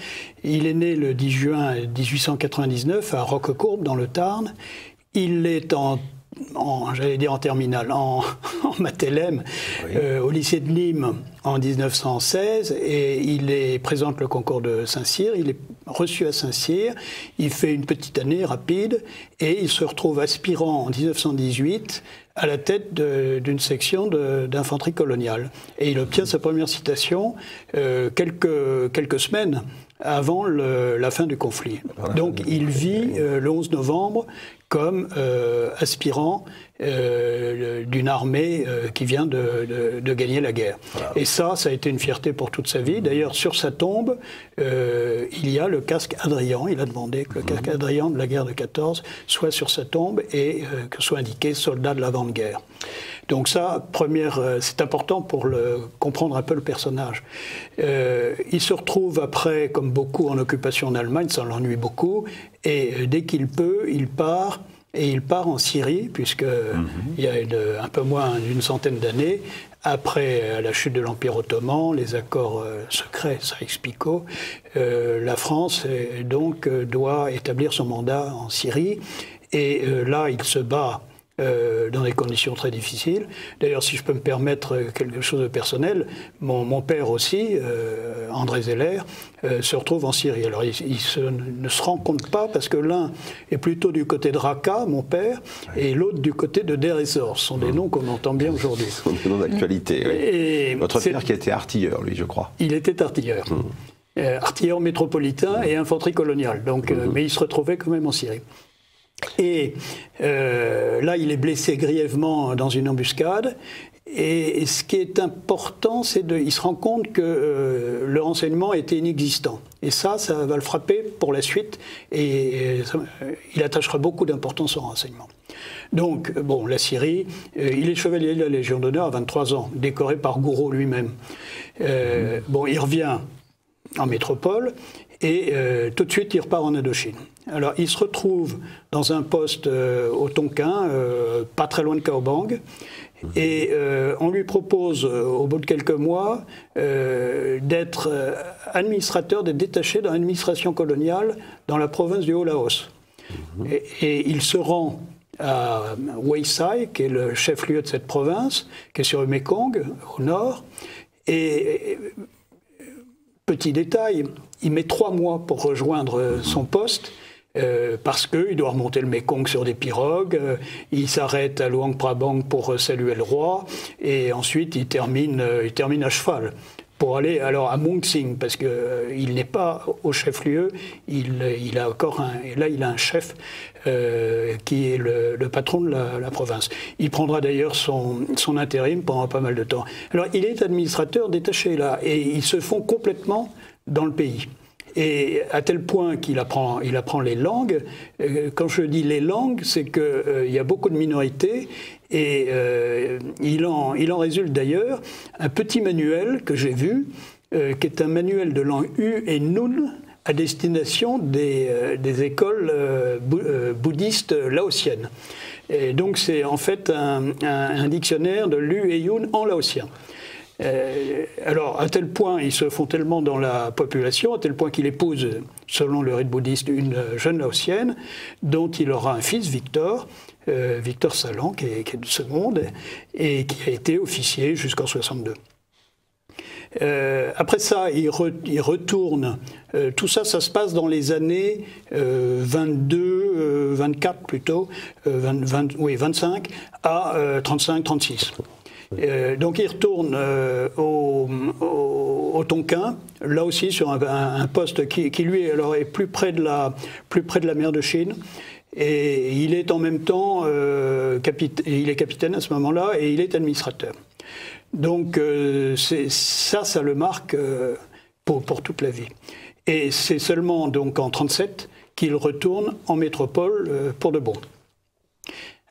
Il est né le 10 juin 1899 à Roquecourbe, dans le Tarn. Il est en j'allais dire en terminale, en, en euh, au lycée de Nîmes en 1916, et il est, présente le concours de Saint-Cyr, il est reçu à Saint-Cyr, il fait une petite année rapide, et il se retrouve aspirant en 1918 à la tête d'une section d'infanterie coloniale. Et il obtient sa première citation euh, quelques, quelques semaines avant le, la fin du conflit. Donc il vit euh, le 11 novembre comme euh, aspirant euh, d'une armée euh, qui vient de, gagner la guerre. Et ça, ça a été une fierté pour toute sa vie. D'ailleurs, sur sa tombe, il y a le casque Adrien. Il a demandé que le mhm. casque Adrien de la guerre de 14 soit sur sa tombe et que soit indiqué soldat de l'avant-guerre. Donc ça, première, c'est important pour le, comprendre un peu le personnage. il se retrouve après, comme beaucoup, en occupation en Allemagne, ça l'ennuie beaucoup, et dès qu'il peut, il part et il part en Syrie, puisque mhm. il y a un peu moins d'une centaine d'années, après la chute de l'Empire ottoman, les accords euh, secrets, ça explique, euh, la France donc doit établir son mandat en Syrie. Et euh, là, il se bat euh, dans des conditions très difficiles. D'ailleurs, si je peux me permettre quelque chose de personnel, mon, père aussi, euh, André Zeller, euh, se retrouve en Syrie. Alors, il, ne se rend compte pas parce que l'un est plutôt du côté de Raqqa, mon père, et l'autre du côté de Der Ce sont des mmh. noms qu'on entend bien aujourd'hui. Ce sont des noms d'actualité. Votre père qui était artilleur, lui, je crois. Il était artilleur. Mmh. artilleur métropolitain et infanterie coloniale. Donc, mmh. mais il se retrouvait quand même en Syrie. Et euh, là, il est blessé grièvement dans une embuscade. Et, ce qui est important, c'est qu'il se rend compte que euh, le renseignement était inexistant. Et ça, ça va le frapper pour la suite. Et, il attachera beaucoup d'importance au renseignement. Donc, bon, la Syrie, euh, il est chevalier de la Légion d'honneur à 23 ans, décoré par Gouraud lui-même. Bon, il revient en métropole et tout de suite il repart en Indochine. Alors il se retrouve dans un poste au Tonkin, pas très loin de Kaobang, et on lui propose, au bout de quelques mois, d'être administrateur, d'être détaché dans l'administration coloniale dans la province du Haut-Laos. Et, et, il se rend à Weisai, qui est le chef-lieu de cette province, qui est sur le Mekong, au nord. Et petit détail, il met trois mois pour rejoindre son poste. Euh, parce qu'il doit remonter le Mekong sur des pirogues, euh, il s'arrête à Luang Prabang pour saluer le roi, et ensuite il termine, euh, il termine à cheval pour aller alors à Sing, parce qu'il euh, il n'est pas au chef-lieu, il, il, a encore un, là il a un chef euh, qui est le, patron de la, province. Il prendra d'ailleurs son, son, intérim pendant pas mal de temps. Alors il est administrateur détaché là, et ils se font complètement dans le pays. Et à tel point qu'il apprend, il apprend les langues. Euh, quand je dis les langues, c'est qu'il euh, y a beaucoup de minorités et euh, il, en, résulte d'ailleurs un petit manuel que j'ai vu, qui est un manuel de langue U et Nun à destination des, des écoles bouddhistes laotiennes. Et donc c'est en fait un, un, dictionnaire de Lu et Yun en laotien. Euh, alors, à tel point, ils se font tellement dans la population, à tel point qu'il épouse, selon le rite bouddhiste, une jeune laotienne, dont il aura un fils, Victor, euh, Victor Salan, qui est, de ce monde, et qui a été officier jusqu'en 62. Euh, après ça, il, retourne. tout ça, ça se passe dans les années 22, 24 plutôt, oui, 25 à 35, 36. Euh, donc il retourne euh, au, Tonkin, là aussi sur un, poste qui, lui alors, est plus près, de la, plus près de la mer de Chine. Et il est en même temps euh, il est capitaine à ce moment-là et il est administrateur. Donc ça, ça le marque pour, pour, toute la vie. Et c'est seulement donc en 37 qu'il retourne en métropole pour de bon.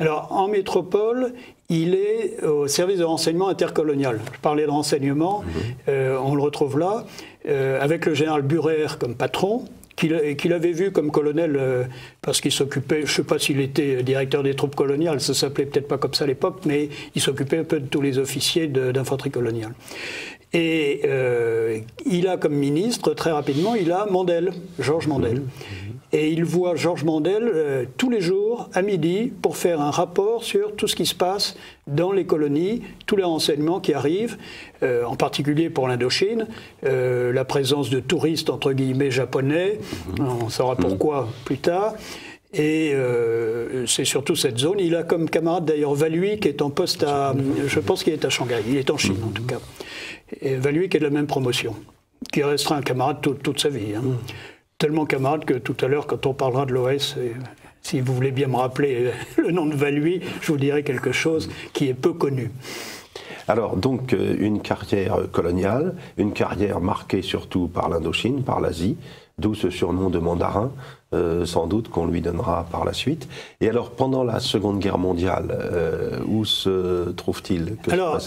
Alors, en métropole, il est au service de renseignement intercolonial. Je parlais de renseignement, mhm. euh, on le retrouve là, euh, avec le général Burer comme patron, qu'il avait vu comme colonel euh, parce qu'il s'occupait, je ne sais pas s'il était directeur des troupes coloniales, ça s'appelait peut-être pas comme ça à l'époque, mais il s'occupait un peu de tous les officiers d'infanterie coloniale. Et il a comme ministre, très rapidement, il a Mandel, Georges Mandel. Mhm. Et il voit Georges Mandel euh, tous les jours à midi pour faire un rapport sur tout ce qui se passe dans les colonies, tous les renseignements qui arrivent, euh, en particulier pour l'Indochine, euh, la présence de touristes entre guillemets japonais, mhm. on saura pourquoi plus tard. Et c'est surtout cette zone. Il a comme camarade d'ailleurs Valui qui est en poste à. Je pense qu'il est à Shanghai. Il est en Chine en tout cas. Qui est de la même promotion. Qui restera un camarade toute sa vie. Hein. Mhm tellement camarade que tout à l'heure, quand on parlera de l'OS, si vous voulez bien me rappeler le nom de Valui, je vous dirai quelque chose qui est peu connu. Alors, donc, euh, une carrière coloniale, une carrière marquée surtout par l'Indochine, par l'Asie, d'où ce surnom de mandarin, euh, sans doute qu'on lui donnera par la suite. Et alors, pendant la Seconde Guerre mondiale, euh, où se trouve-t-il Alors,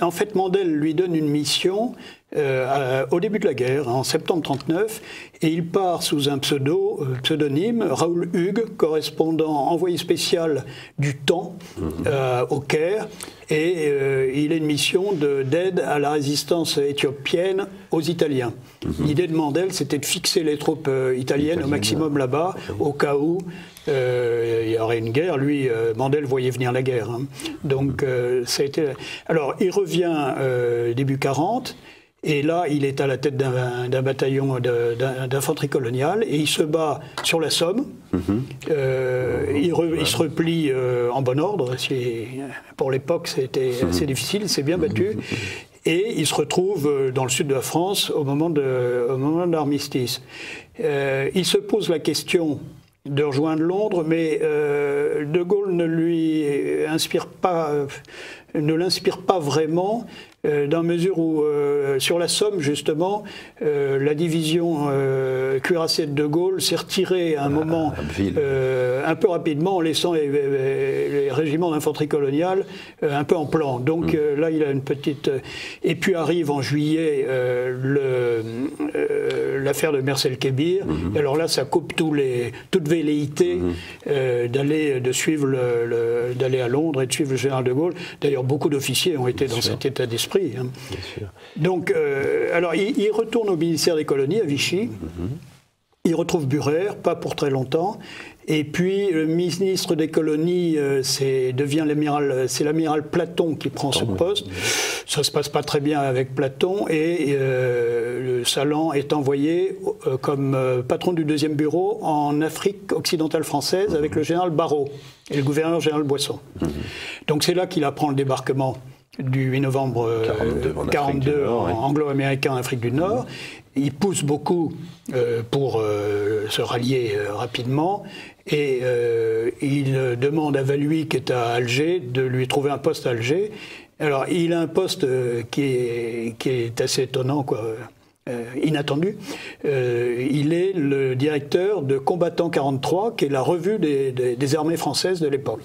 en fait, Mandel lui donne une mission euh, au début de la guerre, en septembre 39, et il part sous un pseudo, pseudonyme, Raoul Hugues, correspondant envoyé spécial du Temps mhm. au Caire, et il a une mission d'aide à la résistance éthiopienne aux Italiens. Mhm. L'idée de Mandel, c'était de fixer les troupes italiennes au maximum là-bas, au cas où il y aurait une guerre. Lui, Mandel voyait venir la guerre. Hein. Donc, ça a été... Alors, il revient début 40. Et là, il est à la tête d'un bataillon d'infanterie coloniale et il se bat sur la Somme. Mhm. Euh, il, se replie euh, en bon ordre. Pour l'époque, c'était mhm. assez difficile. Il s'est bien battu. Mhm. Et il se retrouve euh, dans le sud de la France au moment de, l'armistice. il se pose la question de rejoindre Londres, mais De Gaulle ne lui inspire pas ne l'inspire pas vraiment euh, dans mesure où, euh, sur la Somme, justement, euh, la division cuirassée de De Gaulle s'est retirée à un moment un peu rapidement en laissant les, régiments d'infanterie coloniale un peu en plan. Donc mm. là, il a une petite. Et puis arrive en juillet l'affaire de Mercel Kébir. Mm-hmm. Et alors là, ça coupe tous les, toute velléité mm-hmm. d'aller de suivre d'aller à Londres et de suivre le général de Gaulle. D'ailleurs, beaucoup d'officiers ont été dans cet état d'esprit Hein. Donc, euh, alors, il, retourne au ministère des colonies à Vichy. Il retrouve Burer, pas pour très longtemps. Et puis, le ministre des colonies, euh, c'est devient l'amiral, c'est l'amiral Platon qui prend ce poste. Ça se passe pas très bien avec Platon et euh, le Salan est envoyé comme patron du deuxième bureau en Afrique occidentale française avec le général Barrault et le gouverneur général Boisson. Mhm. Donc c'est là qu'il apprend le débarquement du 8 novembre 1942 euh, anglo-américain en Afrique du Nord. Il pousse beaucoup euh, pour euh, se rallier rapidement et il demande à Valui, qui est à Alger, de lui trouver un poste à Alger. Alors, il a un poste qui, est, qui, est, assez étonnant, quoi. inattendu. il est le directeur de Combattant 43, qui est la revue des, des, armées françaises de l'époque.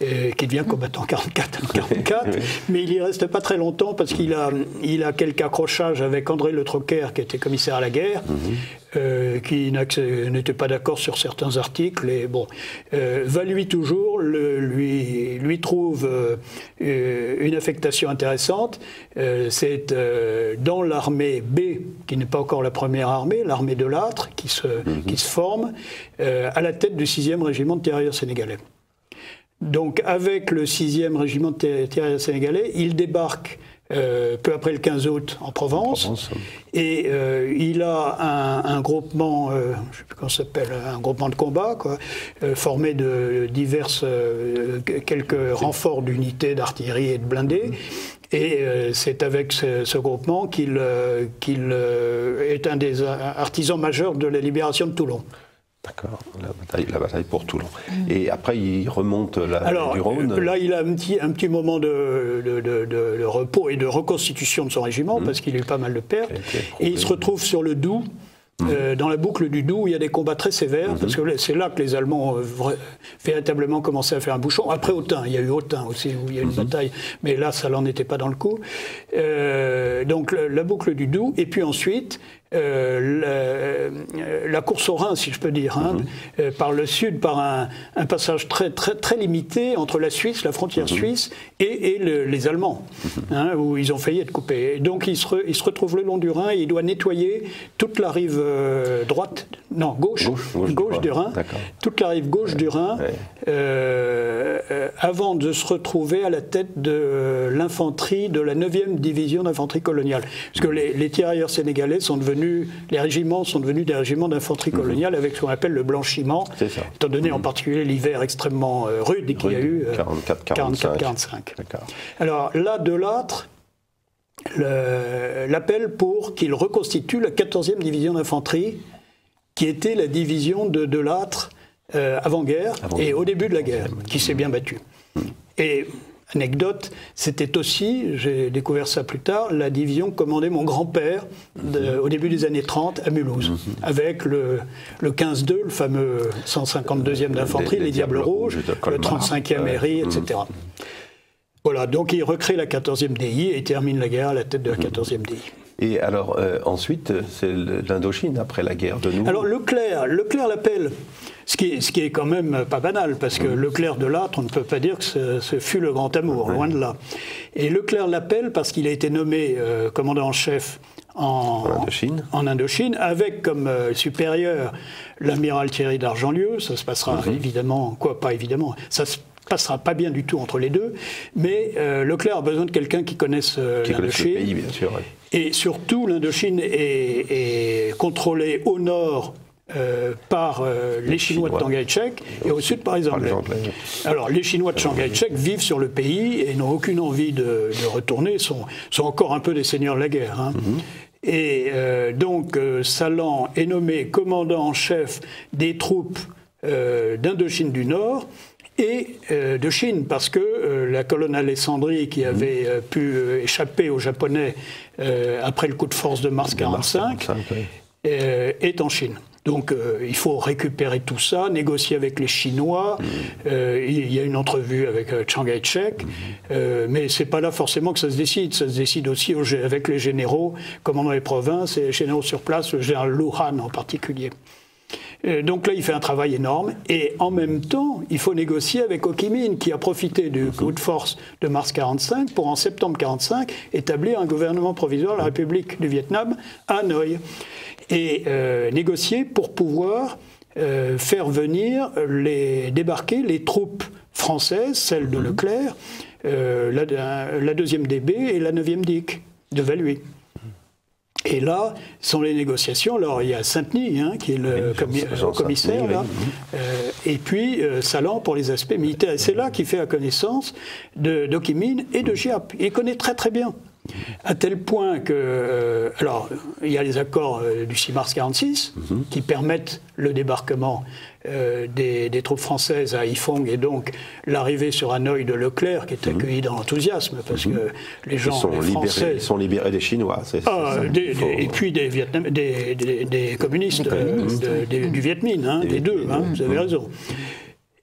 Mhm qui devient combattant 44, 44 mais il y reste pas très longtemps parce qu'il a, il a quelques accrochages avec André Le Troquer, qui était commissaire à la guerre, mhm. euh, qui n'était pas d'accord sur certains articles. Et bon, euh, va lui toujours, le, lui, lui trouve euh, une affectation intéressante. C'est dans l'armée B, qui n'est pas encore la première armée, l'armée de l'Âtre, qui se, mhm. qui se forme, à la tête du 6e régiment de tirailleurs sénégalais. Donc avec le 6e régiment de terrier sénégalais, il débarque euh, peu après le 15 août en Provence. Et euh, il a un, groupement, euh, je sais plus comment s'appelle, un groupement de combat, quoi, formé de diverses, quelques renforts d'unités d'artillerie et de blindés. Et c'est avec ce, groupement qu'il qu'il est un des artisans majeurs de la libération de Toulon. D'accord, la bataille, pour Toulon. Et après, il remonte la Alors, du Rhône. Là, il a un petit, un petit moment de, de, repos et de reconstitution de son régiment, mmh. parce qu'il a eu pas mal de pertes. Et il se retrouve sur le Doubs, mmh. euh, dans la boucle du Doubs, il y a des combats très sévères, mmh. parce que c'est là que les Allemands ont véritablement commencé à faire un bouchon. Après Autun, il y a eu Autun aussi, où il y a eu une bataille, mais là, ça n'en était pas dans le coup. Euh, donc la boucle du Doubs, et puis ensuite, euh, euh, la, course au Rhin, si je peux dire, hein, mhm. euh, par le sud, par un, passage très, très, très limité entre la Suisse, la frontière mhm. suisse, et, les Allemands, mhm. hein, où ils ont failli être coupés. donc il se, retrouve le long du Rhin et il doit nettoyer toute la rive droite, non, gauche, gauche, du Rhin, toute la rive gauche du Rhin, avant de se retrouver à la tête de l'infanterie de la 9e division d'infanterie coloniale. Parce que les, les tirailleurs sénégalais sont devenus les régiments sont devenus des régiments d'infanterie mhm. coloniale avec ce qu'on appelle le blanchiment, étant donné en mhm. particulier l'hiver extrêmement euh, rude qu'il y a eu 44-45. Euh, Alors là, de l'âtre, l'appel pour qu'il reconstitue la 14e division d'infanterie, qui était la division de Delattre euh, avant-guerre et au début de la guerre, qui s'est bien battue. Mhm. Et Anecdote, c'était aussi, j'ai découvert ça plus tard, la division que commandait mon grand-père au début des années 30 à Mulhouse, mhm. avec le, le 15-2, le fameux 152e d'infanterie, les, Diables Rouges, le 35e RI, etc. Voilà, donc il recrée la 14e DI et termine la guerre à la tête de la 14e DI. Et alors, euh, ensuite, c'est l'Indochine après la guerre de nous. Alors, Leclerc, Leclerc l'appelle. Ce qui, est, ce qui est quand même pas banal, parce que Leclerc de Lattre, on ne peut pas dire que ce, fut le grand amour, loin de là. Et Leclerc l'appelle parce qu'il a été nommé euh, commandant en chef en, Indochine. avec comme euh, supérieur l'amiral Thierry d'Argentlieu. Ça se passera mhm. évidemment, quoi, pas évidemment, ça se passera pas bien du tout entre les deux, mais Leclerc a besoin de quelqu'un qui connaisse l'Indochine. bien sûr. Et surtout, l'Indochine est, contrôlée au nord euh, par euh, les Chinois, de Tangai Chek et au sud par les Anglais. Alors les Chinois de Shanghai Chek vivent sur le pays et n'ont aucune envie de, retourner, sont, sont encore un peu des seigneurs de la guerre. Hein. Mhm. Et euh, donc Salan est nommé commandant en chef des troupes d'Indochine du Nord et de Chine, parce que la colonne Alessandrie qui avait pu échapper aux Japonais après le coup de force de mars 1945 est en Chine. Donc euh, il faut récupérer tout ça, négocier avec les Chinois. Euh, il y a une entrevue avec euh, Chiang Kai-shek, mais c'est pas là forcément que ça se décide. Ça se décide aussi avec les généraux, comme dans les provinces, et les généraux sur place, le général Luhan en particulier. Donc là, il fait un travail énorme. Et en même temps, il faut négocier avec Ho Chi Minh, qui a profité du coup de force de mars 45 pour, en septembre 45, établir un gouvernement provisoire de la République du Vietnam à Hanoï et euh, négocier pour pouvoir euh, faire venir les, débarquer les troupes françaises, celles de mhm. Leclerc, euh, la, deuxième DB et la 9e DIC de Valuy. Et là, sont les négociations. Alors, il y a Saint-Denis, hein, qui est le commissaire, là, et puis Salan pour les aspects militaires. Et c'est là qu'il fait la connaissance de d'Okimine et de Giap. Il connaît très très bien. À tel point que, euh, alors, il y a les accords euh, du 6 mars 46 mhm. qui permettent le débarquement euh, des, troupes françaises à Haiphong et donc l'arrivée sur Hanoï de Leclerc qui est mhm. accueilli dans l'enthousiasme parce mhm. que les gens ils sont, Français, libérés, sont libérés des Chinois. Ah, et puis des, des, communistes, du Viet Minh, hein, des, deux, hein, vous avez raison.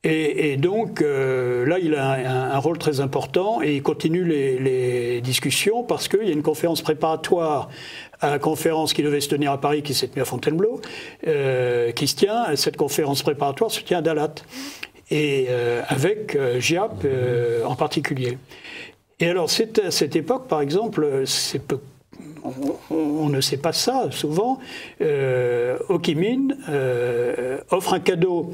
Et, donc euh, là, il a un, rôle très important et il continue les, discussions parce qu'il y a une conférence préparatoire à la conférence qui devait se tenir à Paris, qui s'est tenue à Fontainebleau, euh, qui se tient. Cette conférence préparatoire se tient à Dalat et euh, avec Giap en particulier. Et alors, c'est à cette époque, par exemple, on, ne sait pas ça souvent. Minh offre un cadeau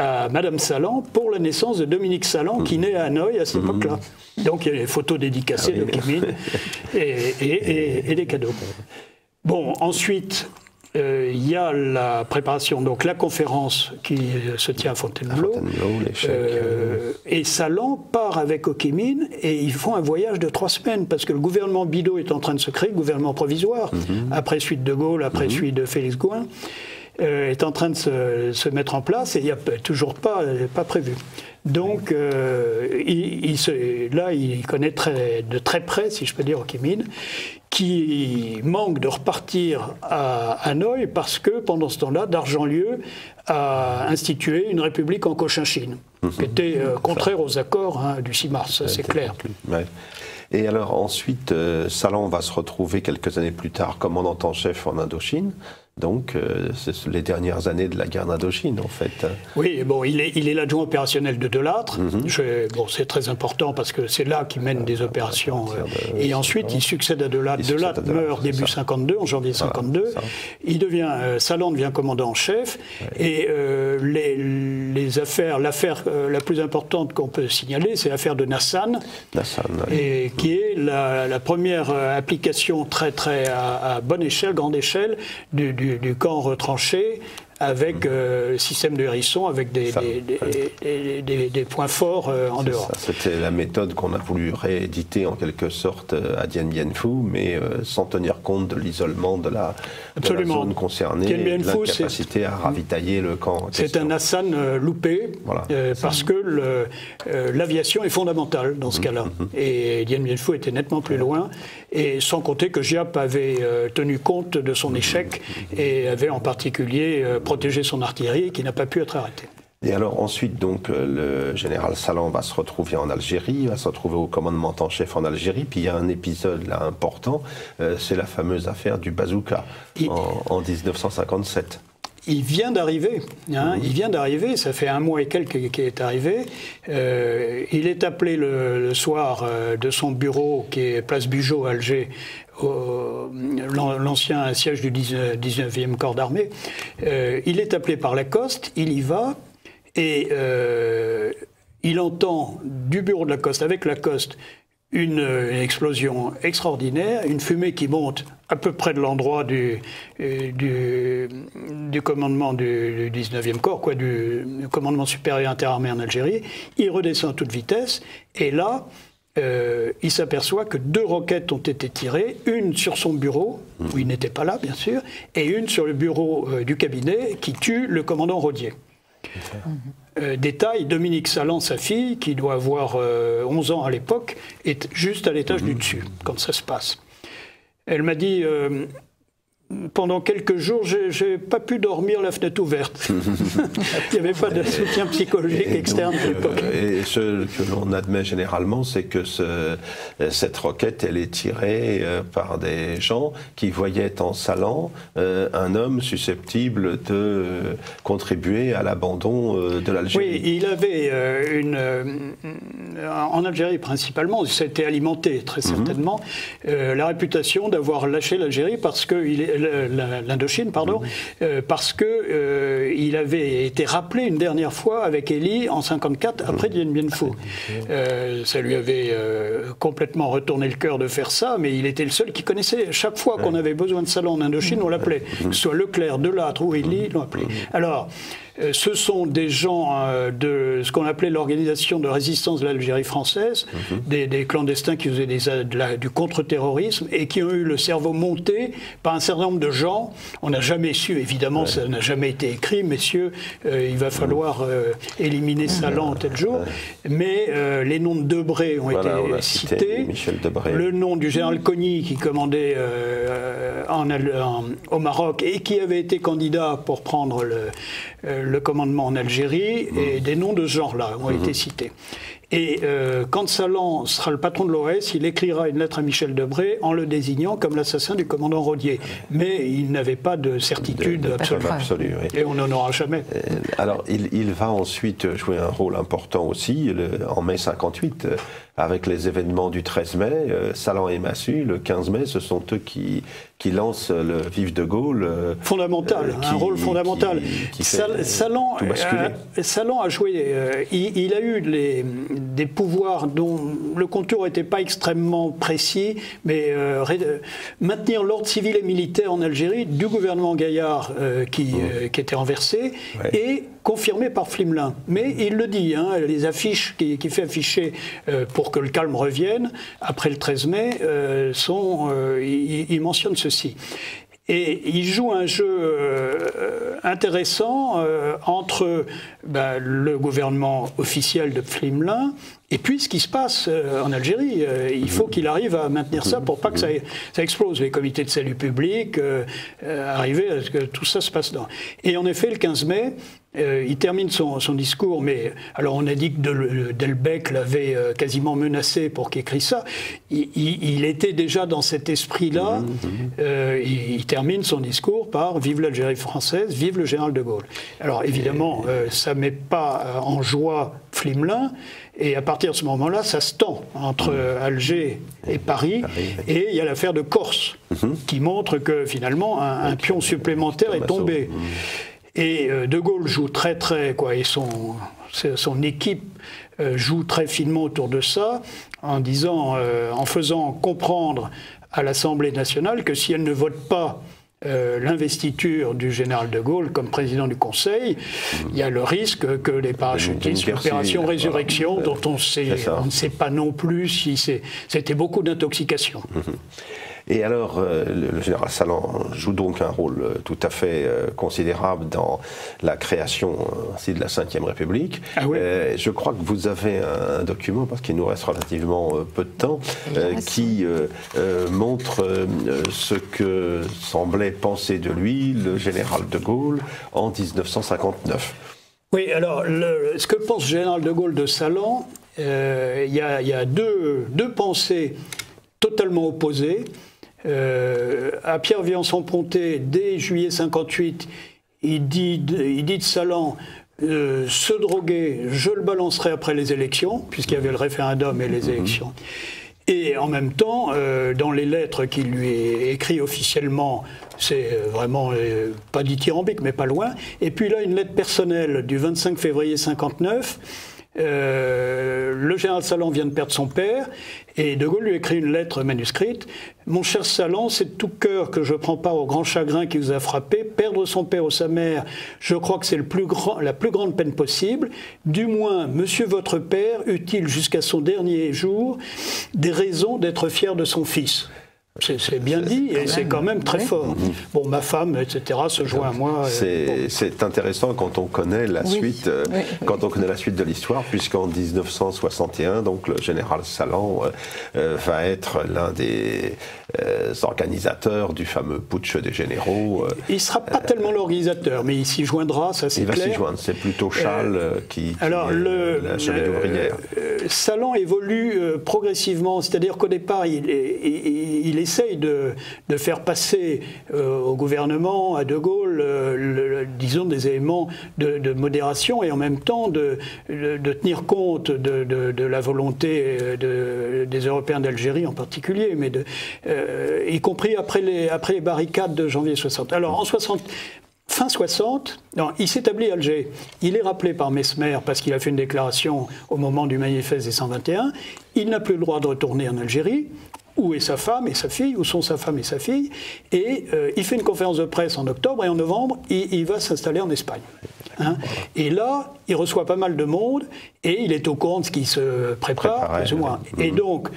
à Madame Salan pour la naissance de Dominique Salan, qui mhm. naît à Hanoï à cette mhm. époque-là. Donc il y a des photos dédicacées ah de Kim et, des cadeaux. Bon, ensuite, euh, il y a la préparation, donc la conférence qui se tient à Fontainebleau. Euh, et Salan part avec Ho et ils font un voyage de trois semaines parce que le gouvernement Bidault est en train de se créer, gouvernement provisoire, mhm. après suite de Gaulle, après suite de Félix Gouin. Euh, est en train de se, mettre en place et il n'y a toujours pas, pas prévu. Donc euh, il, là, il connaît de très près, si je peux dire, Kim qui manque de repartir à Hanoï parce que pendant ce temps-là, d'Argentlieu a institué une république en Cochinchine, mhm. qui était euh, contraire aux accords hein, du 6 mars, c'est clair. Et alors ensuite, Salan va se retrouver quelques années plus tard commandant en chef en Indochine. Donc, euh, c'est les dernières années de la guerre d'Indochine, en fait. Oui, bon, il est, il est l'adjoint opérationnel de Delattre. Mhm. bon, c'est très important parce que c'est là qu'il mène des opérations. Euh, et ensuite, il succède à Delattre. Delattre meurt début 52, en janvier 52. il devient, euh, Salan devient commandant en chef. Et les, les, affaires, l'affaire la plus importante qu'on peut signaler, c'est l'affaire de Nassan. Nassan, et qui est la, la première application très, très à, bonne échelle, grande échelle, du du, camp retranché avec euh, le système de hérisson, avec des, des, points forts euh, en dehors. C'était la méthode qu'on a voulu rééditer en quelque sorte euh, à Dien Bien Phu, mais sans tenir compte de l'isolement de la, zone concernée, et de l'incapacité à ravitailler le camp. C'est un Hassan loupé, parce que l'aviation est fondamentale dans ce mmh, cas-là. Mmh, mmh. Et Dien Bien Phu était nettement plus loin, et sans compter que Giap avait tenu compte de son échec et avait en particulier protéger son artillerie qui n'a pas pu être arrêtée. Et alors ensuite, donc, euh, le général Salan va se retrouver en Algérie, va se retrouver au commandement en chef en Algérie. Puis il y a un épisode là important, euh, c'est la fameuse affaire du bazooka en, 1957 il vient d'arriver. Hein, Il vient d'arriver, ça fait un mois et quelques qu'il est arrivé. Euh, il est appelé le, soir de son bureau qui est place Bugeaud à Alger l'ancien siège du 19e corps d'armée. Euh, il est appelé par Lacoste, il y va, et euh, il entend du bureau de Lacoste, avec Lacoste, une, explosion extraordinaire, une fumée qui monte à peu près de l'endroit du, du, commandement du, 19e corps, quoi, du, du commandement supérieur interarmé en Algérie. Il redescend à toute vitesse, et là, euh, il s'aperçoit que deux roquettes ont été tirées, une sur son bureau, où il n'était pas là bien sûr, et une sur le bureau euh, du cabinet qui tue le commandant Rodier. Euh, détail, Dominique Salan, sa fille, qui doit avoir 11 ans à l'époque, est juste à l'étage du dessus quand ça se passe. Elle m'a dit pendant quelques jours, je n'ai pas pu dormir la fenêtre ouverte. Il n'y avait pas de soutien psychologique externe à l'époque. Et ce que l'on admet généralement, c'est que ce, cette roquette, elle est tirée euh, par des gens qui voyaient en salant euh, un homme susceptible de euh, contribuer à l'abandon de l'Algérie. Oui, il avait une. En Algérie principalement, ça a été alimenté très mhm. certainement, la réputation d'avoir lâché l'Algérie parce qu'il est l'Indochine, pardon, euh, parce que euh, il avait été rappelé une dernière fois avec Elie en 54 après Dien Bien Phu. Euh, ça lui avait complètement retourné le cœur de faire ça, mais il était le seul qui connaissait. Chaque fois qu'on avait besoin de salon en Indochine, on l'appelait. Que ce soit Leclerc, Delattre ou Elie, l'ont appelé. Alors, ce sont des gens euh, de ce qu'on appelait l'organisation de résistance de l'Algérie française, mhm. des, clandestins qui faisaient du contre-terrorisme et qui ont eu le cerveau monté par un certain nombre de gens. On n'a jamais su, évidemment, ça n'a jamais été écrit, messieurs, euh, il va falloir éliminer Salan tel jour. Mais les noms de Debré ont été cités. Le nom du général Cogny qui commandait au Maroc et qui avait été candidat pour prendre le, le commandement en Algérie, et mmh. des noms de ce genre-là ont été mmh. cités. Et euh, quand Salan sera le patron de l'OS, il écrira une lettre à Michel Debré en le désignant comme l'assassin du commandant Rodier. Mais il n'avait pas de certitude absolue. Et on n'en aura jamais. Euh, alors, il, va ensuite jouer un rôle important aussi. en mai 58, avec les événements du 13 mai, euh, Salan et Massu, le 15 mai, ce sont eux qui, qui lancent le Vive de Gaulle. Euh, fondamental, un rôle fondamental. Salan, euh, Salan, a joué, il, a eu les, des pouvoirs dont le contour n'était pas extrêmement précis, mais maintenir l'ordre civil et militaire en Algérie du gouvernement Gaillard qui, mmh. qui, était renversé et confirmé par Flimelin. Mais il le dit, hein, les affiches qui, qui fait afficher pour que le calme revienne, après le 13 mai, euh, sont, euh, il, mentionne Et il joue un jeu euh, intéressant entre ben, le gouvernement officiel de Flimelin et puis ce qui se passe en Algérie. il faut qu'il arrive à maintenir ça pour pas que ça, explose. Les comités de salut public, arriver à ce que tout ça se passe dans. Et en effet, le 15 mai, euh, il termine son, discours, mais alors on a dit que Delbecq l'avait euh, quasiment menacé pour qu'il écrit ça. Il, était déjà dans cet esprit-là. Mmh, mmh. Euh, il, termine son discours par Vive l'Algérie française, vive le général de Gaulle. Alors évidemment, ça ne met pas en joie Flimelin. Et à partir de ce moment-là, ça se tend entre mmh. Alger et Paris. Et il y a l'affaire de Corse, qui montre que finalement, un, pion supplémentaire est tombé. Et euh, De Gaulle joue très très, quoi, et son, son équipe euh, joue très finement autour de ça, en disant, euh, en faisant comprendre à l'Assemblée nationale que si elle ne vote pas l'investiture du général de Gaulle comme président du Conseil, il y a le risque que les parachutistes, l'opération Résurrection, dont on, on, ne sait pas non plus si c'était beaucoup d'intoxication. Mhm. Et alors, euh, le, général Salan joue donc un rôle euh, tout à fait euh, considérable dans la création ainsi de la Ve République. Ah je crois que vous avez un, document, parce qu'il nous reste relativement peu de temps, qui montre ce que semblait penser de lui le général de Gaulle en 1959. Oui, alors ce que pense le général de Gaulle de Salan, il y, a deux, deux pensées totalement opposées. Euh, à Pierre Viançon-Ponté, dès juillet 58, il dit, il dit de Salan euh, se droguer, je le balancerai après les élections, puisqu'il y avait le référendum et les mhm. élections. Et en même temps, euh, dans les lettres qu'il lui est écrit officiellement, c'est vraiment pas dithyrambique, mais pas loin. Et puis là, une lettre personnelle du 25 février 59 euh, le général Salan vient de perdre son père et De Gaulle lui écrit une lettre manuscrite. Mon cher Salan, c'est de tout cœur que je prends part au grand chagrin qui vous a frappé. Perdre son père ou sa mère, je crois que c'est la plus grande peine possible. Du moins, monsieur votre père eut-il jusqu'à son dernier jour des raisons d'être fier de son fils C'est bien dit et c'est quand même très fort. Bon, ma femme, etc., se joint à moi. C'est intéressant quand on connaît la suite, euh, quand on connaît la suite de l'histoire, puisqu'en 1961, donc le général Salan euh, euh, va être l'un des organisateurs du fameux putsch des généraux. il ne sera pas tellement l'organisateur, mais il s'y joindra, ça c'est clair. Il va s'y joindre. C'est plutôt Charles qui, Alors le, la Salan évolue progressivement, c'est-à-dire qu'au départ, il, il, il essaye de, faire passer euh, au gouvernement, à De Gaulle, euh, disons, des éléments de, modération et en même temps de, tenir compte de, la volonté euh, des Européens d'Algérie en particulier, mais y compris après les, après les barricades de janvier 60. Alors en 60, fin 60, non, il s'établit à Alger. Il est rappelé par Mesmer parce qu'il a fait une déclaration au moment du manifeste des 121. Il n'a plus le droit de retourner en Algérie où est sa femme et sa fille, où sont sa femme et sa fille. Et euh, il fait une conférence de presse en octobre et en novembre, il, il va s'installer en Espagne. Hein. Et là, il reçoit pas mal de monde et il est au courant de ce qui se prépare, plus ou moins. Et donc,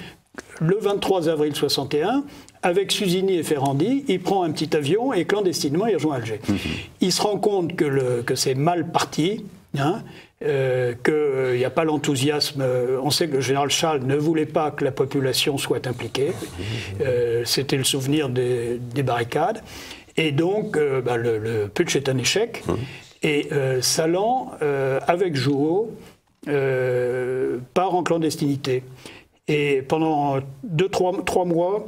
le 23 avril 61, avec Susini et Ferrandi, il prend un petit avion et clandestinement il rejoint Alger. Mhm. Il se rend compte que, que c'est mal parti, hein, euh, qu'il n'y a pas l'enthousiasme. Euh, on sait que le général Charles ne voulait pas que la population soit impliquée. Euh, c'était le souvenir des, barricades. Et donc, bah, le, putsch est un échec. Et Salan, avec Jouot, part en clandestinité. Et pendant deux, trois, trois mois,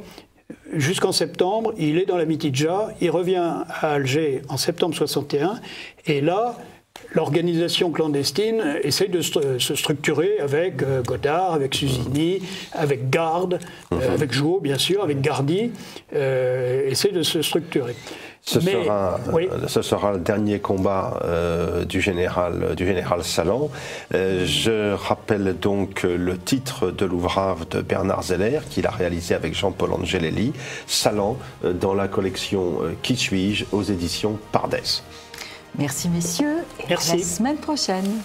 jusqu'en septembre, il est dans la Mitidja. Il revient à Alger en septembre 61. Et là, l'organisation clandestine essaye de se structurer avec euh, Godard, avec Susini, avec Garde, euh, mhm. avec Jouot, bien sûr, avec Gardy, euh, essaye de se structurer. Ce, sera, ce sera le dernier combat du, général, du général Salan. je rappelle donc le titre de l'ouvrage de Bernard Zeller qu'il a réalisé avec Jean-Paul Angelelli, Salan, dans la collection Qui suis-je aux éditions Pardès. Merci messieurs et à la semaine prochaine.